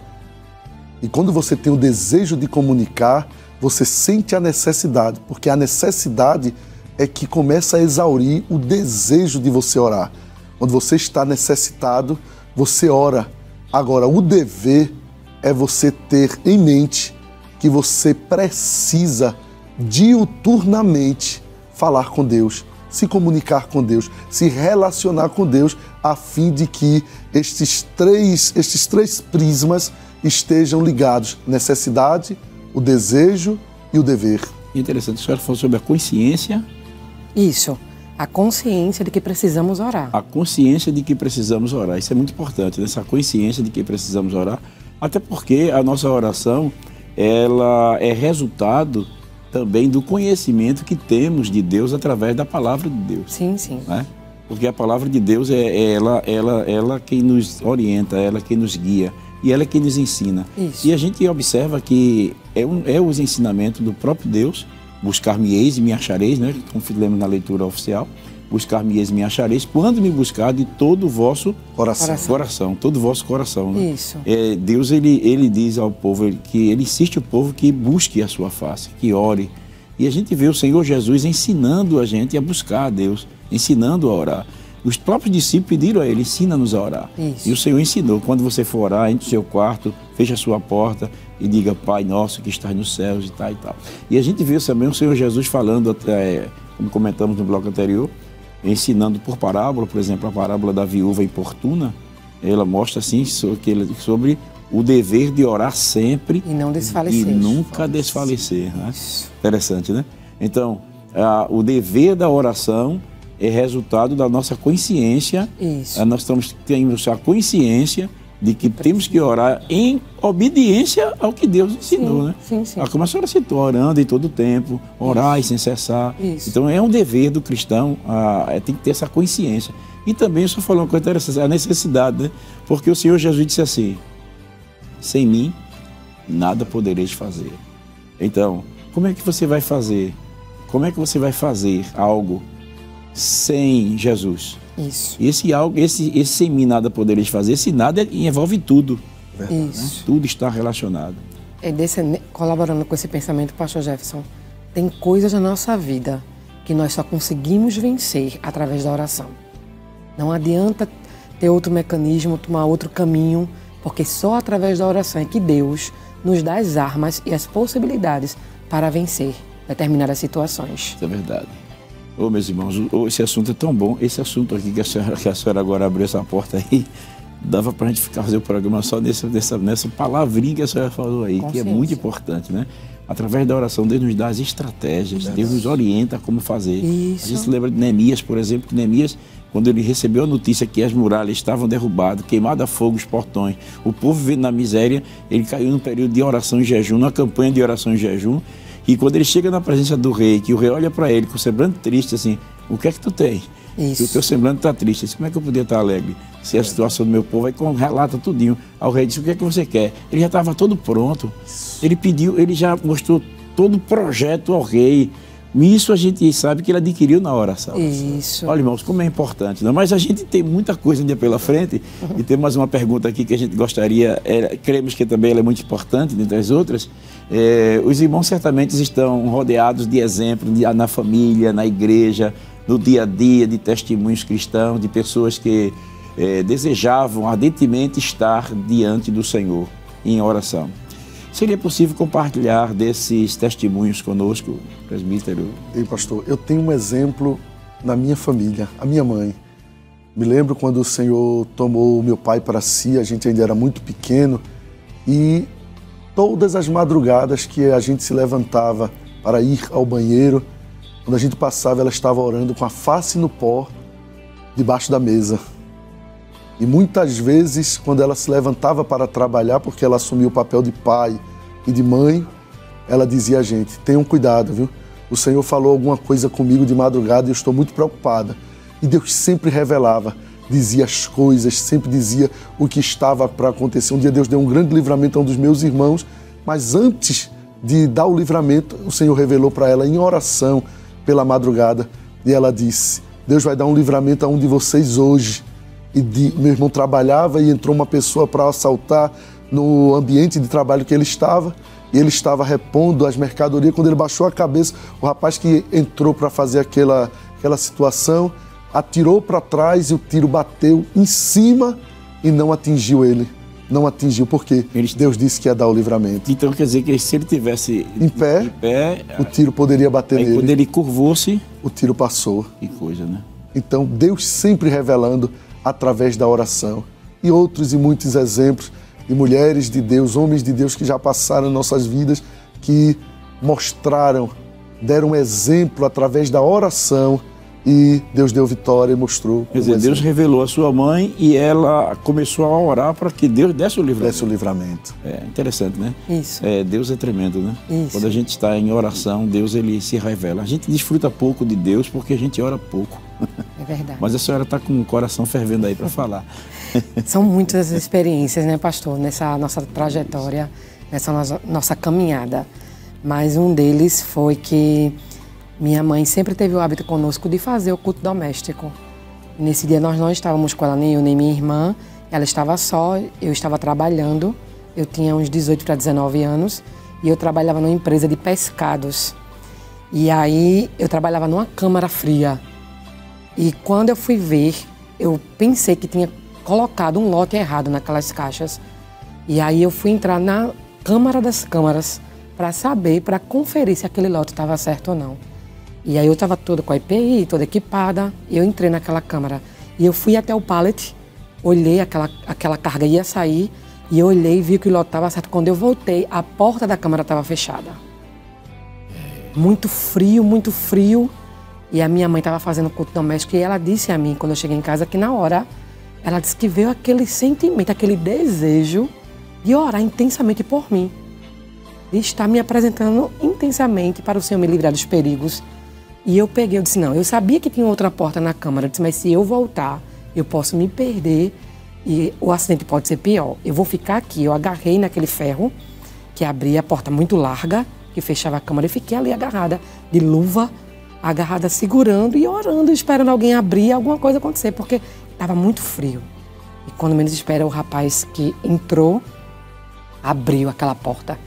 E quando você tem o desejo de comunicar, você sente a necessidade, porque a necessidade é que começa a exaurir o desejo de você orar. Quando você está necessitado, você ora. Agora, o dever é você ter em mente que você precisa diuturnamente falar com Deus, se comunicar com Deus, se relacionar com Deus, a fim de que estes três, estes três prismas estejam ligados: necessidade, o desejo e o dever. Interessante, a senhora falou sobre a consciência. Isso, a consciência de que precisamos orar. A consciência de que precisamos orar, isso é muito importante, né? essa consciência de que precisamos orar, até porque a nossa oração ela é resultado também do conhecimento que temos de Deus através da palavra de Deus. Sim, sim. Né? Porque a palavra de Deus é, é ela, ela, ela quem nos orienta, ela quem nos guia e ela é quem nos ensina. Isso. E a gente observa que é, é os ensinamentos do próprio Deus, buscar-me-eis e me achareis, né? como lemos na leitura oficial, buscar-me-eis e me achareis, quando me buscar de todo o vosso coração. coração, coração todo o vosso coração. Né? Isso. É, Deus, ele, ele diz ao povo que ele insiste o povo que busque a sua face, que ore. E a gente vê o Senhor Jesus ensinando a gente a buscar a Deus, ensinando a orar. Os próprios discípulos pediram a ele, ensina-nos a orar. Isso. E o Senhor ensinou, quando você for orar, entre o seu quarto, feche a sua porta e diga, Pai nosso que estás nos céus e tal e tal. E a gente vê também o Senhor Jesus falando, até, como comentamos no bloco anterior, ensinando por parábola, por exemplo, a parábola da viúva importuna, ela mostra assim sobre o dever de orar sempre e não desfalecer. E nunca desfalecer. Né? Interessante, né? Então, a, o dever da oração é resultado da nossa consciência. Isso. Nós estamos tendo a consciência de que temos que orar em obediência ao que Deus ensinou, sim, né? Sim, sim. Ah, como a senhora citou, orando em todo o tempo, orar sem cessar. Isso. Então é um dever do cristão, ah, é, tem que ter essa consciência. E também o senhor falou uma coisa interessante, a necessidade, né? Porque o Senhor Jesus disse assim, sem mim, nada podereis fazer. Então, como é que você vai fazer? Como é que você vai fazer algo sem Jesus? Isso. Esse algo, esse, esse sem mim nada podereis fazer, esse nada envolve tudo. Isso. Tudo está relacionado. É desse, colaborando com esse pensamento, Pastor Jefferson, tem coisas na nossa vida que nós só conseguimos vencer através da oração. Não adianta ter outro mecanismo, tomar outro caminho, porque só através da oração é que Deus nos dá as armas e as possibilidades para vencer determinadas situações. Isso é verdade. Ô, oh, meus irmãos, esse assunto é tão bom. Esse assunto aqui que a senhora, que a senhora agora abriu essa porta aí, dava para a gente ficar fazer o programa só nessa, nessa, nessa palavrinha que a senhora falou aí, que é muito importante, né? Através da oração, Deus nos dá as estratégias, Deus, Deus nos orienta como fazer. Isso. A gente se lembra de Neemias, por exemplo, que Neemias, quando ele recebeu a notícia que as muralhas estavam derrubadas, queimado a fogo os portões, o povo vivendo na miséria, ele caiu num período de oração e jejum, numa campanha de oração e jejum, e quando ele chega na presença do rei, que o rei olha para ele com semblante triste, assim, o que é que tu tem? Isso. E o teu semblante está triste. Disse, como é que eu podia estar alegre? Se a situação do meu povo, aí relata tudinho. Ao rei disse, o que é que você quer? Ele já estava todo pronto. Ele pediu, ele já mostrou todo o projeto ao rei. Isso a gente sabe que ele adquiriu na oração. Isso. Olha, irmãos, como é importante. Não? Mas a gente tem muita coisa ainda pela frente. E tem mais uma pergunta aqui que a gente gostaria, é, cremos que também ela é muito importante, dentre as outras. É, os irmãos certamente estão rodeados de exemplos na família, na igreja, no dia a dia, de testemunhos cristãos, de pessoas que é, desejavam ardentemente estar diante do Senhor. em oração. Seria possível compartilhar desses testemunhos conosco, presbítero? Ei, pastor, eu tenho um exemplo na minha família, a minha mãe. Me lembro quando o Senhor tomou meu pai para si, a gente ainda era muito pequeno e todas as madrugadas que a gente se levantava para ir ao banheiro, quando a gente passava, ela estava orando com a face no pó debaixo da mesa. E muitas vezes, quando ela se levantava para trabalhar, porque ela assumiu o papel de pai e de mãe, ela dizia a gente: tenham cuidado, viu? O Senhor falou alguma coisa comigo de madrugada e eu estou muito preocupada. E Deus sempre revelava, dizia as coisas, sempre dizia o que estava para acontecer. Um dia Deus deu um grande livramento a um dos meus irmãos, mas antes de dar o livramento, o Senhor revelou para ela em oração pela madrugada e ela disse: Deus vai dar um livramento a um de vocês hoje. E de, meu irmão trabalhava e entrou uma pessoa para assaltar no ambiente de trabalho que ele estava e ele estava repondo as mercadorias. Quando ele baixou a cabeça, o rapaz que entrou para fazer aquela, aquela situação atirou para trás e o tiro bateu em cima e não atingiu ele. Não atingiu, porque. Deus disse que ia dar o livramento. Então quer dizer que se ele tivesse em pé, em pé o tiro poderia bater aí nele. Quando ele curvou-se, o tiro passou. Que coisa, né? Então Deus sempre revelando através da oração. E outros e muitos exemplos de mulheres de Deus, homens de Deus que já passaram em nossas vidas, que mostraram, deram exemplo através da oração e Deus deu vitória e mostrou. Quer dizer, Deus revelou a sua mãe e ela começou a orar para que Deus desse o livramento. Desse o livramento. É interessante, né? Isso. É, Deus é tremendo, né? Isso. Quando a gente está em oração, Deus ele se revela. A gente desfruta pouco de Deus porque a gente ora pouco. É verdade. Mas a senhora está com o coração fervendo aí para falar. São muitas experiências, né, pastor, nessa nossa trajetória, nessa nossa, nossa caminhada. Mas um deles foi que minha mãe sempre teve o hábito conosco de fazer o culto doméstico. Nesse dia nós não estávamos com ela, nem eu nem minha irmã. Ela estava só, eu estava trabalhando. Eu tinha uns 18 para 19 anos e eu trabalhava numa empresa de pescados. E aí eu trabalhava numa câmara fria. E quando eu fui ver, eu pensei que tinha colocado um lote errado naquelas caixas. E aí eu fui entrar na Câmara das Câmaras para saber, para conferir se aquele lote estava certo ou não. E aí eu estava toda com a IPI, toda equipada, eu entrei naquela câmara. E eu fui até o pallet, olhei aquela, aquela carga ia sair, e eu olhei e vi que o lote estava certo. Quando eu voltei, a porta da câmara estava fechada. Muito frio, muito frio. E a minha mãe estava fazendo culto doméstico e ela disse a mim, quando eu cheguei em casa, que na hora, ela disse que veio aquele sentimento, aquele desejo de orar intensamente por mim. De estar me apresentando intensamente para o Senhor me livrar dos perigos e eu peguei, eu disse, não, eu sabia que tinha outra porta na câmara, eu disse, mas se eu voltar, eu posso me perder e o acidente pode ser pior. Eu vou ficar aqui. Eu agarrei naquele ferro que abria a porta muito larga, que fechava a câmara, e fiquei ali agarrada, de luva, agarrada, segurando e orando, esperando alguém abrir, alguma coisa acontecer, porque estava muito frio. E quando menos espera, o rapaz que entrou abriu aquela porta.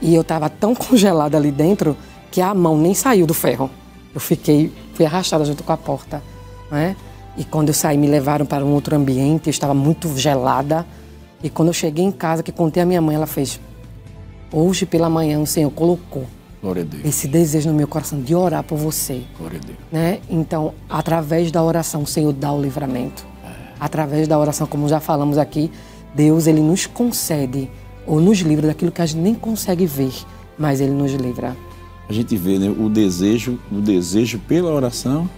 E eu estava tão congelada ali dentro que a mão nem saiu do ferro. Eu fiquei, fui arrastada junto com a porta, né? E quando eu saí, me levaram para um outro ambiente, eu estava muito gelada. E quando eu cheguei em casa, que contei a minha mãe, ela fez: Hoje pela manhã o Senhor colocou esse desejo no meu coração de orar por você. Né? Então, através da oração, o Senhor dá o livramento. É. Através da oração, como já falamos aqui, Deus ele nos concede ou nos livra daquilo que a gente nem consegue ver, mas ele nos livra a gente vê né, o desejo, o desejo pela oração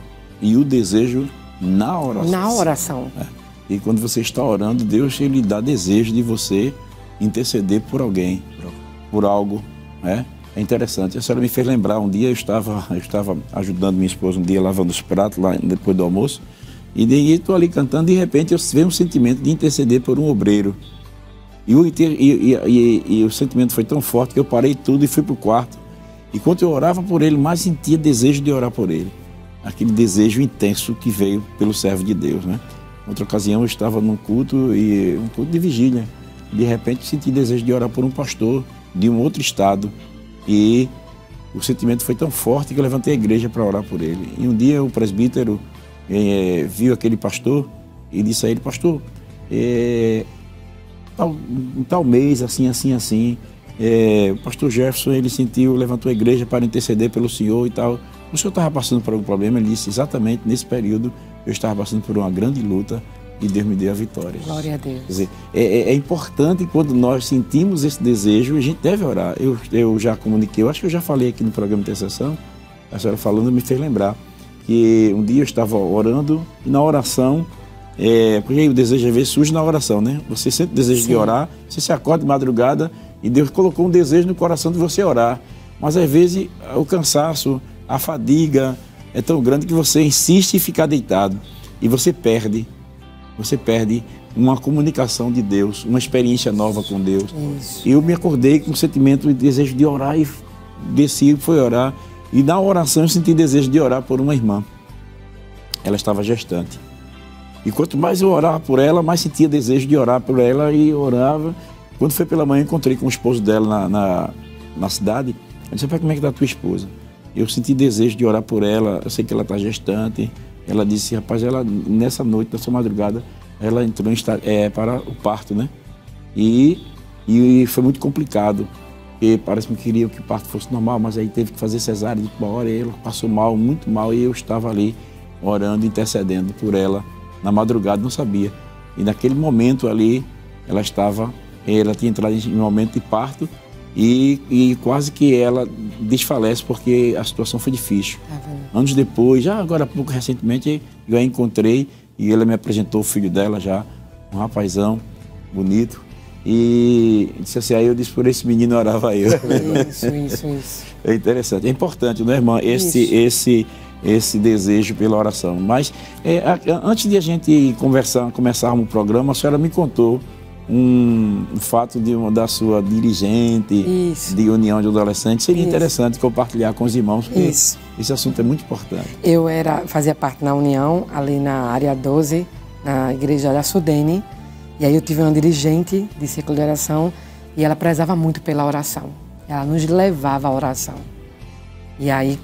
e o desejo na oração. Na oração. É. E quando você está orando, Deus ele dá desejo de você interceder por alguém, por algo, né? É interessante. A senhora me fez lembrar, um dia eu estava, eu estava ajudando minha esposa um dia lavando os pratos lá depois do almoço, e daí estou ali cantando, e de repente eu vejo um sentimento de interceder por um obreiro. E o, e, e, e o sentimento foi tão forte que eu parei tudo e fui para o quarto e quando eu orava por ele, mais sentia desejo de orar por ele. Aquele desejo intenso que veio pelo servo de Deus, né? Outra ocasião eu estava num culto e um culto de vigília. De repente senti desejo de orar por um pastor de um outro estado e o sentimento foi tão forte que eu levantei a igreja para orar por ele. E um dia o presbítero é, viu aquele pastor e disse a ele, pastor, é, tal, tal mês, assim, assim, assim. É, o pastor Jefferson, ele sentiu, levantou a igreja para interceder pelo senhor e tal. O senhor estava passando por algum problema? Ele disse, exatamente nesse período eu estava passando por uma grande luta e Deus me deu a vitória. Glória a Deus. Quer dizer, é, é, é importante quando nós sentimos esse desejo, a gente deve orar. Eu, eu já comuniquei, eu acho que eu já falei aqui no programa de intercessão, a senhora falando me fez lembrar que um dia eu estava orando e na oração, é, porque o desejo às vezes surge na oração, né? Você sempre deseja Sim. de orar, você se acorda de madrugada e Deus colocou um desejo no coração de você orar. Mas às vezes o cansaço, a fadiga é tão grande que você insiste em ficar deitado e você perde. Você perde uma comunicação de Deus, uma experiência nova com Deus. Isso. Eu me acordei com o sentimento de desejo de orar e desci e fui orar. E na oração eu senti desejo de orar por uma irmã. Ela estava gestante. E quanto mais eu orava por ela, mais sentia desejo de orar por ela e orava. Quando foi pela manhã, encontrei com o esposo dela na, na, na cidade. Eu disse, como é que está a tua esposa? Eu senti desejo de orar por ela, eu sei que ela está gestante. Ela disse, rapaz, ela nessa noite, nessa madrugada, ela entrou em, é, para o parto, né? E, e foi muito complicado, porque parece-me que queria que o parto fosse normal, mas aí teve que fazer cesárea de uma hora, e ela passou mal, muito mal, e eu estava ali orando, intercedendo por ela na madrugada, não sabia. E naquele momento ali, ela estava, ela tinha entrado em um momento de parto e, e quase que ela desfalece porque a situação foi difícil. Tá Anos depois, já agora pouco recentemente, eu a encontrei e ela me apresentou o filho dela já, um rapazão bonito. E disse assim, aí eu disse, por esse menino orava eu. Isso, isso, isso. É interessante, é importante, não é, irmã? Esse, esse, esse desejo pela oração. Mas é, antes de a gente conversar, começarmos o programa, a senhora me contou um, um fato de uma, da sua dirigente Isso. de união de adolescentes. Seria Isso. interessante compartilhar com os irmãos, porque Isso. esse assunto é muito importante. Eu era, fazia parte na união, ali na área 12, na igreja da Sudene, e aí eu tive uma dirigente de ciclo de oração e ela prezava muito pela oração. Ela nos levava à oração. E aí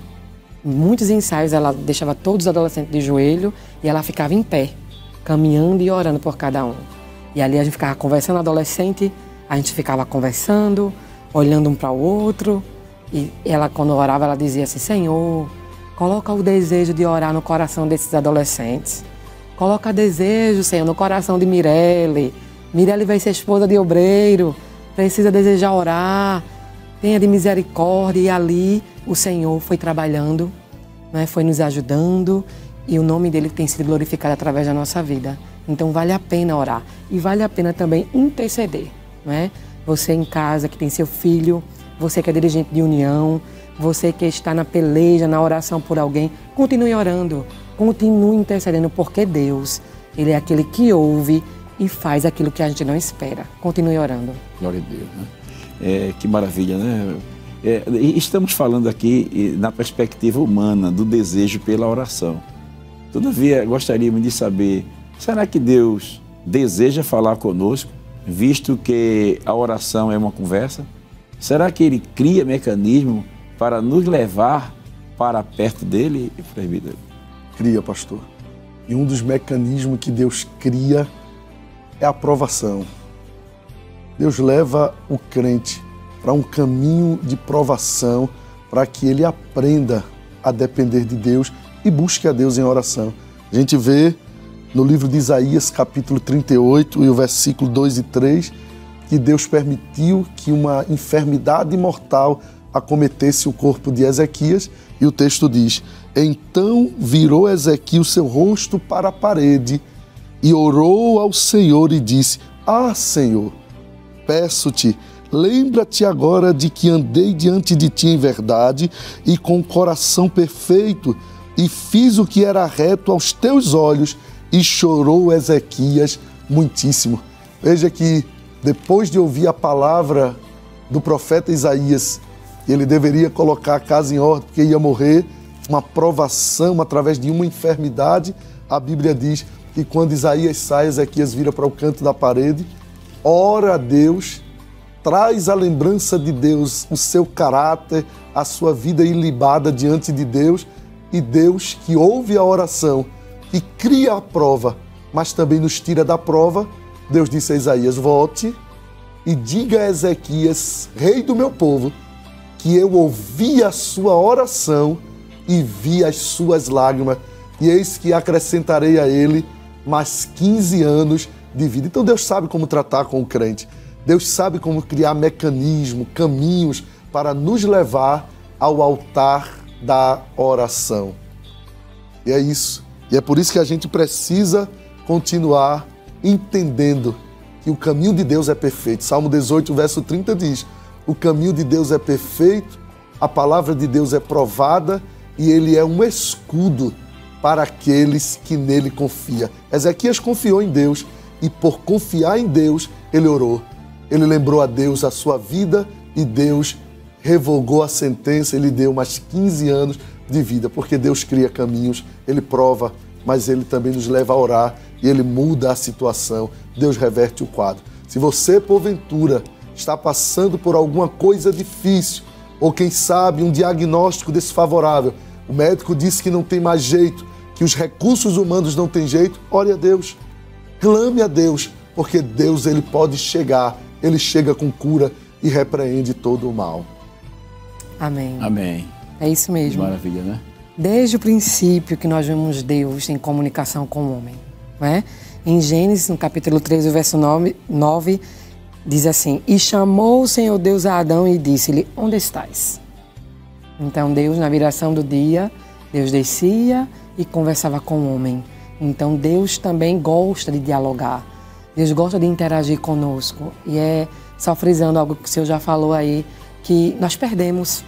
muitos ensaios ela deixava todos os adolescentes de joelho e ela ficava em pé, caminhando e orando por cada um. E ali a gente ficava conversando, adolescente, a gente ficava conversando, olhando um para o outro. E ela, quando orava, ela dizia assim: Senhor, coloca o desejo de orar no coração desses adolescentes. Coloca desejo, Senhor, no coração de Mirelle. Mirelle vai ser esposa de obreiro, precisa desejar orar. Tenha de misericórdia. E ali o Senhor foi trabalhando, né, foi nos ajudando e o nome dele tem sido glorificado através da nossa vida. Então vale a pena orar e vale a pena também interceder, não é? Você em casa que tem seu filho, você que é dirigente de união, você que está na peleja, na oração por alguém, continue orando, continue intercedendo, porque Deus, Ele é aquele que ouve e faz aquilo que a gente não espera. Continue orando. Glória a Deus, né? É, que maravilha, né? É, estamos falando aqui na perspectiva humana do desejo pela oração. Todavia, gostaríamos de saber Será que Deus deseja falar conosco, visto que a oração é uma conversa? Será que Ele cria mecanismo para nos levar para perto dele, presbítero? Cria, pastor. E um dos mecanismos que Deus cria é a provação. Deus leva o crente para um caminho de provação para que ele aprenda a depender de Deus e busque a Deus em oração. A gente vê no livro de Isaías, capítulo 38, e o versículo 2 e 3, que Deus permitiu que uma enfermidade mortal acometesse o corpo de Ezequias, e o texto diz: Então virou Ezequiel seu rosto para a parede e orou ao Senhor e disse: Ah, Senhor, peço-te, lembra-te agora de que andei diante de ti em verdade e com coração perfeito, e fiz o que era reto aos teus olhos e chorou Ezequias muitíssimo. Veja que depois de ouvir a palavra do profeta Isaías, ele deveria colocar a casa em ordem porque ia morrer, uma provação através de uma enfermidade, a Bíblia diz que quando Isaías sai, Ezequias vira para o canto da parede, ora a Deus, traz a lembrança de Deus, o seu caráter, a sua vida ilibada diante de Deus, e Deus que ouve a oração e cria a prova, mas também nos tira da prova Deus disse a Isaías: Volte e diga a Ezequias, rei do meu povo, que eu ouvi a sua oração e vi as suas lágrimas, e eis que acrescentarei a ele mais 15 anos de vida. Então Deus sabe como tratar com o crente. Deus sabe como criar mecanismos, caminhos para nos levar ao altar da oração. E é isso. E é por isso que a gente precisa continuar entendendo que o caminho de Deus é perfeito. Salmo 18, verso 30 diz: O caminho de Deus é perfeito, a palavra de Deus é provada e ele é um escudo para aqueles que nele confiam. Ezequias confiou em Deus e por confiar em Deus, ele orou. Ele lembrou a Deus a sua vida e Deus revogou a sentença, ele deu mais 15 anos de vida, porque Deus cria caminhos, ele prova, mas ele também nos leva a orar e ele muda a situação. Deus reverte o quadro. Se você, porventura, está passando por alguma coisa difícil, ou quem sabe um diagnóstico desfavorável, o médico disse que não tem mais jeito, que os recursos humanos não têm jeito, ore a Deus. Clame a Deus, porque Deus ele pode chegar, ele chega com cura e repreende todo o mal. Amém. Amém. É isso mesmo. Maravilha, né? Desde o princípio que nós vemos Deus em comunicação com o homem. Né? Em Gênesis, no capítulo 13, verso 9, 9 diz assim: E chamou o Senhor Deus a Adão e disse-lhe: Onde estás? Então, Deus, na viração do dia, Deus descia e conversava com o homem. Então, Deus também gosta de dialogar. Deus gosta de interagir conosco. E é só frisando algo que o Senhor já falou aí, que nós perdemos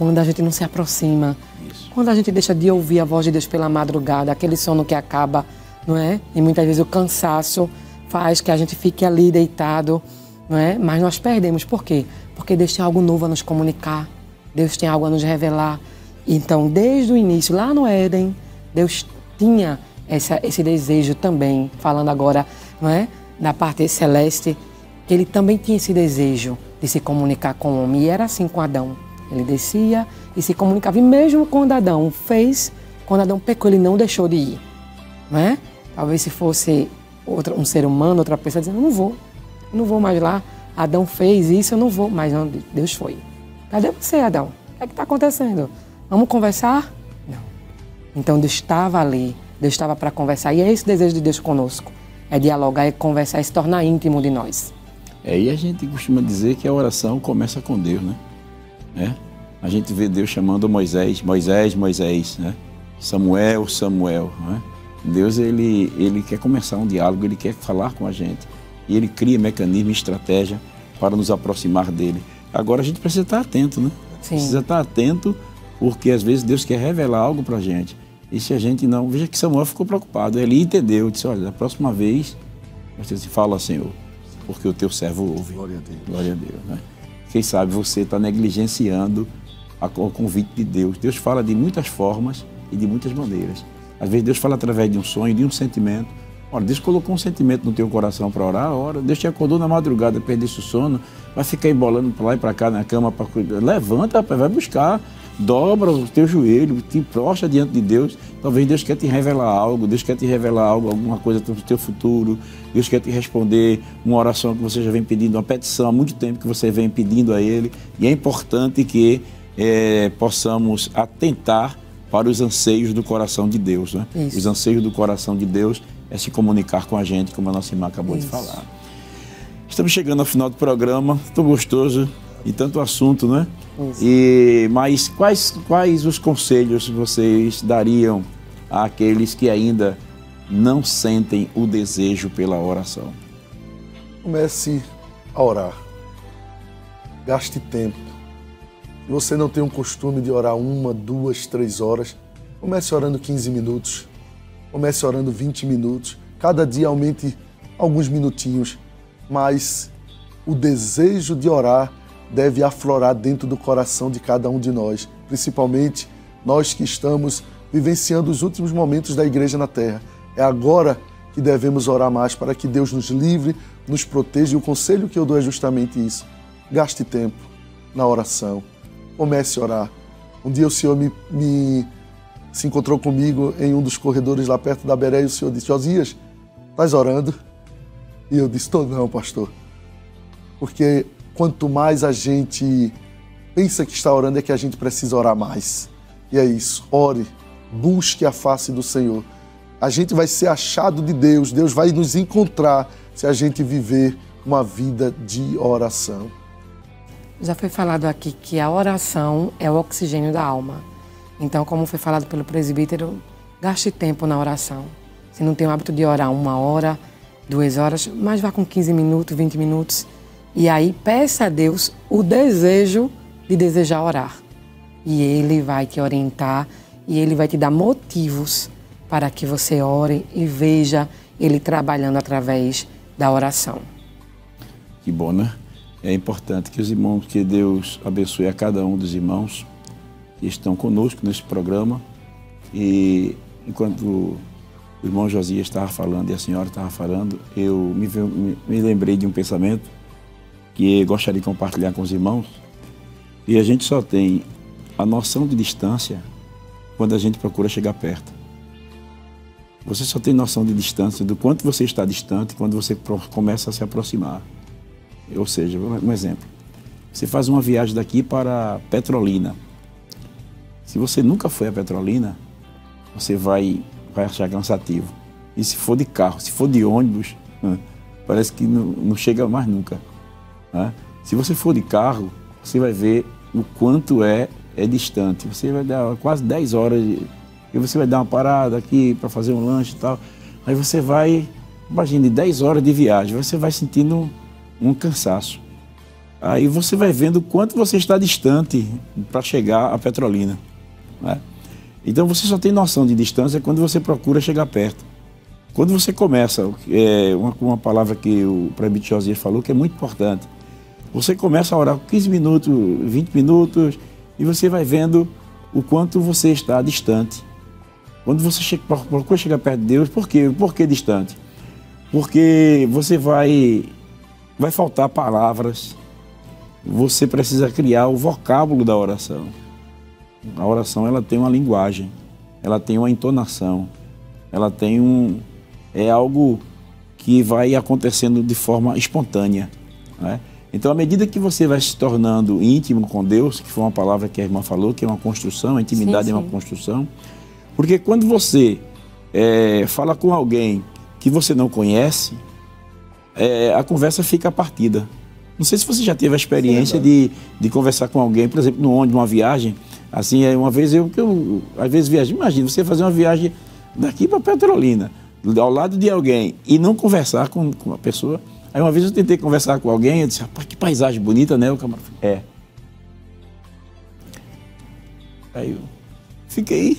quando a gente não se aproxima, Isso. quando a gente deixa de ouvir a voz de Deus pela madrugada, aquele sono que acaba, não é? E muitas vezes o cansaço faz que a gente fique ali deitado, não é? Mas nós perdemos, por quê? Porque Deus tem algo novo a nos comunicar, Deus tem algo a nos revelar. Então, desde o início, lá no Éden, Deus tinha essa, esse desejo também, falando agora, não é? Da parte celeste, que ele também tinha esse desejo de se comunicar com o homem. E era assim com Adão. Ele descia e se comunicava. E mesmo quando Adão fez, quando Adão pecou, ele não deixou de ir. Não é? Talvez se fosse outra, um ser humano, outra pessoa, dizendo, não vou, não vou mais lá. Adão fez isso, eu não vou. Mas não, Deus foi. Cadê você, Adão? O que é está acontecendo? Vamos conversar? Não. Então Deus estava ali, Deus estava para conversar. E é esse desejo de Deus conosco. É dialogar, é conversar, é se tornar íntimo de nós. É, e a gente costuma dizer que a oração começa com Deus, né? Né? A gente vê Deus chamando Moisés, Moisés, Moisés, né? Samuel, Samuel. Né? Deus ele, ele quer começar um diálogo, ele quer falar com a gente. E ele cria mecanismo e estratégia para nos aproximar dele. Agora a gente precisa estar atento, né? Sim. Precisa estar atento, porque às vezes Deus quer revelar algo para a gente. E se a gente não. Veja que Samuel ficou preocupado. Ele entendeu, disse: olha, da próxima vez você se fala, Senhor, porque o teu servo ouve. Glória a Deus. Glória a Deus. Né? Quem sabe você está negligenciando o convite de Deus. Deus fala de muitas formas e de muitas maneiras. Às vezes Deus fala através de um sonho, de um sentimento. Ora, Deus colocou um sentimento no teu coração para orar, ora, Deus te acordou na madrugada, perdesse o sono, vai ficar embolando para lá e para cá na cama para cuidar. Levanta, rapaz, vai buscar, dobra o teu joelho, te prostra diante de Deus. Talvez Deus quer te revelar algo, Deus quer te revelar algo, alguma coisa sobre o teu futuro. Deus quer te responder uma oração que você já vem pedindo, uma petição há muito tempo que você vem pedindo a Ele. E é importante que é, possamos atentar para os anseios do coração de Deus. Né? Os anseios do coração de Deus é se comunicar com a gente, como a nossa irmã acabou Isso. de falar. Estamos chegando ao final do programa, tão gostoso e tanto assunto, né? Isso. E, mas quais, quais os conselhos vocês dariam àqueles que ainda não sentem o desejo pela oração? Comece a orar. Gaste tempo. Se você não tem um costume de orar uma, duas, três horas, comece orando 15 minutos. Comece orando 20 minutos. Cada dia aumente alguns minutinhos, mas o desejo de orar deve aflorar dentro do coração de cada um de nós, principalmente nós que estamos vivenciando os últimos momentos da igreja na terra. É agora que devemos orar mais para que Deus nos livre, nos proteja. E o conselho que eu dou é justamente isso. Gaste tempo na oração. Comece a orar. Um dia o Senhor me, me se encontrou comigo em um dos corredores lá perto da Beré e o Senhor disse: Josias, estás orando? E eu disse: Tô não, pastor. Porque quanto mais a gente pensa que está orando, é que a gente precisa orar mais. E é isso. Ore, busque a face do Senhor. A gente vai ser achado de Deus, Deus vai nos encontrar se a gente viver uma vida de oração. Já foi falado aqui que a oração é o oxigênio da alma. Então, como foi falado pelo presbítero, gaste tempo na oração. Se não tem o hábito de orar uma hora, duas horas, mas vá com 15 minutos, 20 minutos. E aí peça a Deus o desejo de desejar orar. E Ele vai te orientar e Ele vai te dar motivos para que você ore e veja Ele trabalhando através da oração. Que bom, né? É importante que os irmãos, que Deus abençoe a cada um dos irmãos que estão conosco nesse programa. E enquanto o irmão Josias estava falando e a senhora estava falando, eu me, me, me lembrei de um pensamento que gostaria de compartilhar com os irmãos. E a gente só tem a noção de distância quando a gente procura chegar perto. Você só tem noção de distância do quanto você está distante quando você começa a se aproximar. Ou seja, um exemplo. Você faz uma viagem daqui para Petrolina. Se você nunca foi a Petrolina, você vai, vai achar cansativo. E se for de carro, se for de ônibus, parece que não, não chega mais nunca. Né? Se você for de carro, você vai ver o quanto é, é distante. Você vai dar quase 10 horas de, e você vai dar uma parada aqui para fazer um lanche e tal. Aí você vai, imagine, 10 horas de viagem, você vai sentindo um cansaço. Aí você vai vendo o quanto você está distante para chegar à Petrolina. Né? Então você só tem noção de distância quando você procura chegar perto. Quando você começa, é uma, uma palavra que o Prebit Josias falou que é muito importante. Você começa a orar 15 minutos, 20 minutos, e você vai vendo o quanto você está distante. Quando você chega, procura chegar perto de Deus, por quê? Por que distante? Porque você vai vai faltar palavras. Você precisa criar o vocábulo da oração. A oração ela tem uma linguagem, ela tem uma entonação, ela tem um é algo que vai acontecendo de forma espontânea, né? Então, à medida que você vai se tornando íntimo com Deus, que foi uma palavra que a irmã falou, que é uma construção, a intimidade sim, sim. é uma construção, porque quando você é, fala com alguém que você não conhece, é, a conversa fica partida. Não sei se você já teve a experiência é de, de conversar com alguém, por exemplo, no ônibus, uma viagem. Assim, uma vez eu, eu às vezes viajo, imagina, você fazer uma viagem daqui para Petrolina, ao lado de alguém, e não conversar com, com uma pessoa. Aí uma vez eu tentei conversar com alguém, eu disse, rapaz, que paisagem bonita, né? O camarada é. Aí eu fiquei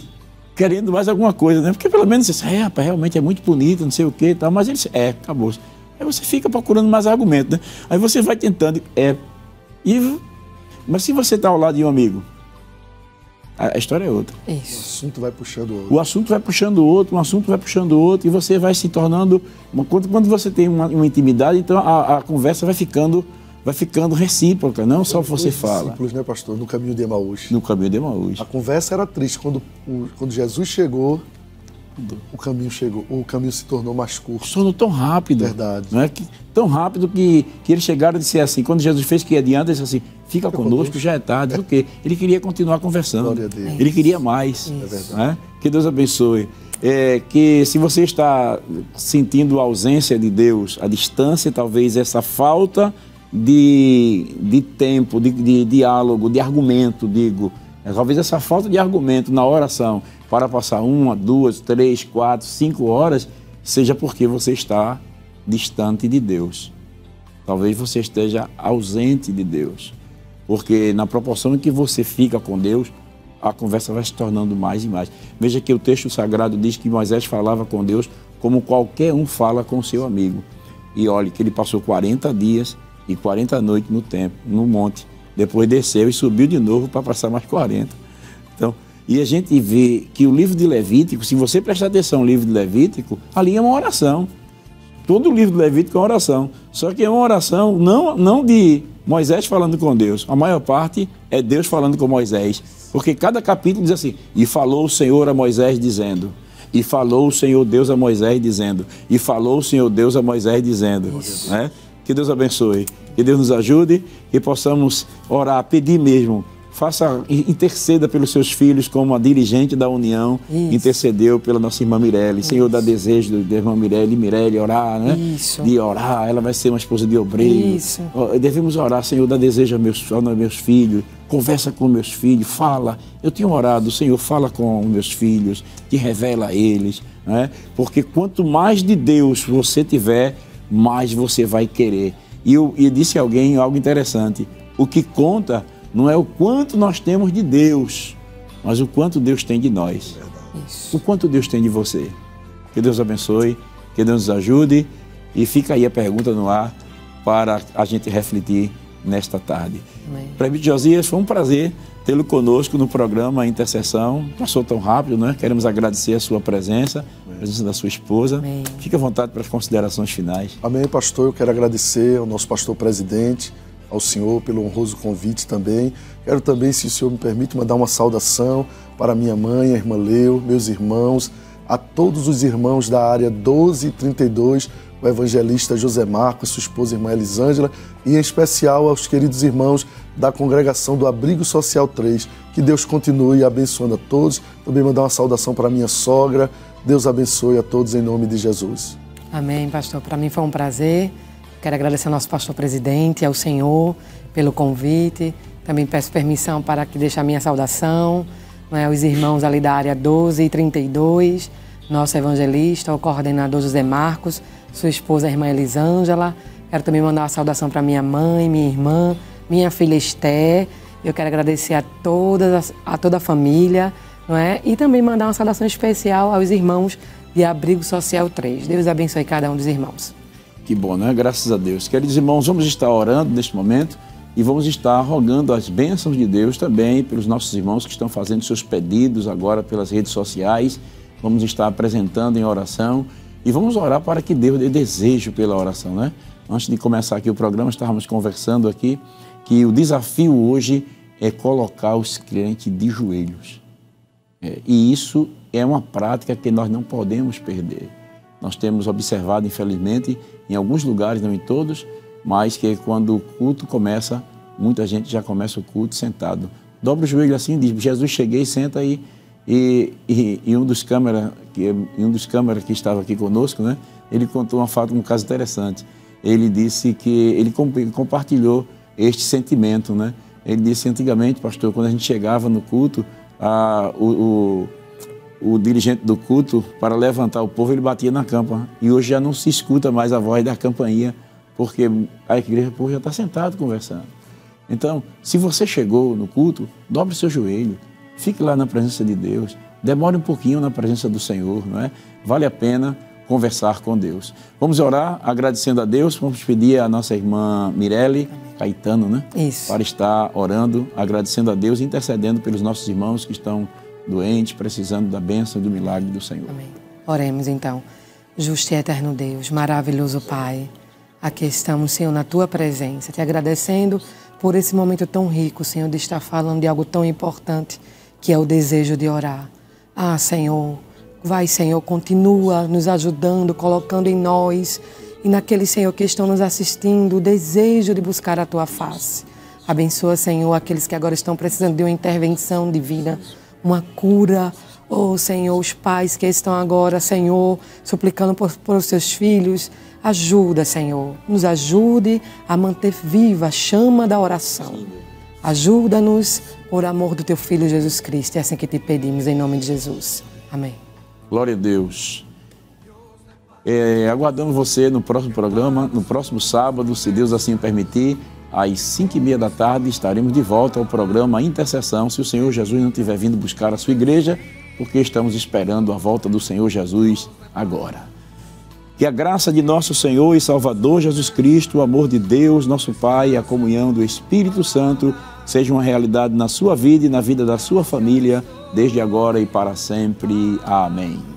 querendo mais alguma coisa, né? Porque pelo menos você é, rapaz, realmente é muito bonito, não sei o que e tal, mas ele disse, é, acabou. Aí você fica procurando mais argumentos, né? Aí você vai tentando, é. E, mas se você está ao lado de um amigo, a, história é outra. Isso. O assunto vai puxando o outro. O assunto vai puxando o outro, um assunto vai puxando o outro, e você vai se tornando. Quando, quando você tem uma, uma intimidade, então a, a, conversa vai ficando. Vai ficando recíproca, não só você fala. Simples, né, pastor? No caminho de Emaús. No caminho de Emaús. A conversa era triste. Quando, quando Jesus chegou, o caminho chegou, o caminho se tornou mais curto. Se tornou tão rápido. Verdade. Não é que, tão rápido que, que eles chegaram a dizer assim, quando Jesus fez que ia adiante, ele disse assim, fica, fica conosco, conosco, já é tarde. Por quê? Ele queria continuar conversando. Glória a Deus. Ele queria mais. É verdade. Né? Que Deus abençoe. É, que se você está sentindo a ausência de Deus, a distância, talvez essa falta de, de tempo, de, de diálogo, de argumento, digo, talvez essa falta de argumento na oração para passar uma, duas, três, quatro, cinco horas, seja porque você está distante de Deus. Talvez você esteja ausente de Deus. Porque na proporção em que você fica com Deus, a conversa vai se tornando mais e mais. Veja que o texto sagrado diz que Moisés falava com Deus como qualquer um fala com seu amigo. E olhe que ele passou 40 dias e 40 noites no templo, no monte. Depois desceu e subiu de novo para passar mais 40. Então, e a gente vê que o livro de Levítico, se você prestar atenção no livro de Levítico, ali é uma oração. Todo o livro de Levítico é uma oração. Só que é uma oração não, não de Moisés falando com Deus. A maior parte é Deus falando com Moisés. Porque cada capítulo diz assim: E falou o Senhor a Moisés, dizendo. E falou o Senhor Deus a Moisés dizendo. E falou o Senhor Deus a Moisés dizendo. Né? Que Deus abençoe. Que Deus nos ajude e possamos orar, pedir mesmo faça, interceda pelos seus filhos como a dirigente da União Isso. intercedeu pela nossa irmã Mirelle. Senhor, dá desejo da irmã Mirelle, Mirelle orar, né? Isso. De orar, ela vai ser uma esposa de obreiro. Isso. Devemos orar, Senhor, dá desejo aos meus, aos meus filhos, conversa com meus filhos, fala. Eu tenho orado, Senhor, fala com meus filhos, te revela a eles, né? Porque quanto mais de Deus você tiver, mais você vai querer. E eu, e disse alguém algo interessante. O que conta não é o quanto nós temos de Deus, mas o quanto Deus tem de nós. Isso. O quanto Deus tem de você. Que Deus abençoe, que Deus nos ajude. E fica aí a pergunta no ar para a gente refletir nesta tarde. Prefeito Josias, foi um prazer tê-lo conosco no programa Intercessão. Passou tão rápido, né? Queremos agradecer a sua presença, a presença da sua esposa. Amém. Fique à vontade para as considerações finais. Amém, pastor. Eu quero agradecer ao nosso pastor presidente, ao Senhor pelo honroso convite também. Quero também, se o Senhor me permite, mandar uma saudação para minha mãe, a irmã Leu, meus irmãos, a todos os irmãos da área 1232, o evangelista José Marcos, sua esposa irmã Elisângela, e em especial aos queridos irmãos da congregação do Abrigo Social 3. Que Deus continue abençoando a todos. Também mandar uma saudação para minha sogra. Deus abençoe a todos em nome de Jesus. Amém, pastor. Para mim foi um prazer Quero agradecer ao nosso pastor presidente, ao Senhor, pelo convite. Também peço permissão para que deixe a minha saudação né, aos irmãos ali da área 12 e 32, nosso evangelista, o coordenador José Marcos, sua esposa, a irmã Elisângela. Quero também mandar uma saudação para minha mãe, minha irmã, minha filha Esté. Eu quero agradecer a, todas, a toda a família, não é? E também mandar uma saudação especial aos irmãos de Abrigo Social 3. Deus abençoe cada um dos irmãos. Que bom, né? Graças a Deus. Queridos irmãos, vamos estar orando neste momento e vamos estar rogando as bênçãos de Deus também pelos nossos irmãos que estão fazendo seus pedidos agora pelas redes sociais. Vamos estar apresentando em oração e vamos orar para que Deus dê desejo pela oração, né? Antes de começar aqui o programa, estávamos conversando aqui que o desafio hoje é colocar os crentes de joelhos. É, e isso é uma prática que nós não podemos perder. Nós temos observado, infelizmente, em alguns lugares, não em todos, mas que quando o culto começa, muita gente já começa o culto sentado. Dobra o joelho assim e diz: Jesus, cheguei, senta aí. E, e, e, um dos câmeras que um dos que estava aqui conosco, né? Ele contou uma fato, um caso interessante. Ele disse que ele compartilhou este sentimento, né? Ele disse antigamente, pastor, quando a gente chegava no culto, a, o, o o dirigente do culto, para levantar o povo, ele batia na campa. E hoje já não se escuta mais a voz da campainha, porque a igreja o povo já está sentado conversando. Então, se você chegou no culto, dobre seu joelho, fique lá na presença de Deus, demore um pouquinho na presença do Senhor, não é? Vale a pena conversar com Deus. Vamos orar agradecendo a Deus, vamos pedir a nossa irmã Mirelle Caetano, né? Isso. Para estar orando, agradecendo a Deus, intercedendo pelos nossos irmãos que estão doente, precisando da bênção do milagre do Senhor. Amém. Oremos então. Justo e eterno Deus, maravilhoso Pai, aqui estamos, Senhor, na tua presença, te agradecendo por esse momento tão rico, Senhor, de estar falando de algo tão importante, que é o desejo de orar. Ah, Senhor, vai, Senhor, continua nos ajudando, colocando em nós e naqueles, Senhor, que estão nos assistindo, o desejo de buscar a tua face. Abençoa, Senhor, aqueles que agora estão precisando de uma intervenção divina uma cura. Oh, Senhor, os pais que estão agora, Senhor, suplicando por, por os seus filhos, ajuda, Senhor. Nos ajude a manter viva a chama da oração. Ajuda-nos por amor do teu Filho Jesus Cristo. É assim que te pedimos, em nome de Jesus. Amém. Glória a Deus. É, aguardamos você no próximo programa, no próximo sábado, se Deus assim permitir às 5 e meia da tarde, estaremos de volta ao programa Intercessão, se o Senhor Jesus não tiver vindo buscar a sua igreja, porque estamos esperando a volta do Senhor Jesus agora. Que a graça de nosso Senhor e Salvador Jesus Cristo, o amor de Deus, nosso Pai e a comunhão do Espírito Santo seja uma realidade na sua vida e na vida da sua família, desde agora e para sempre. Amém.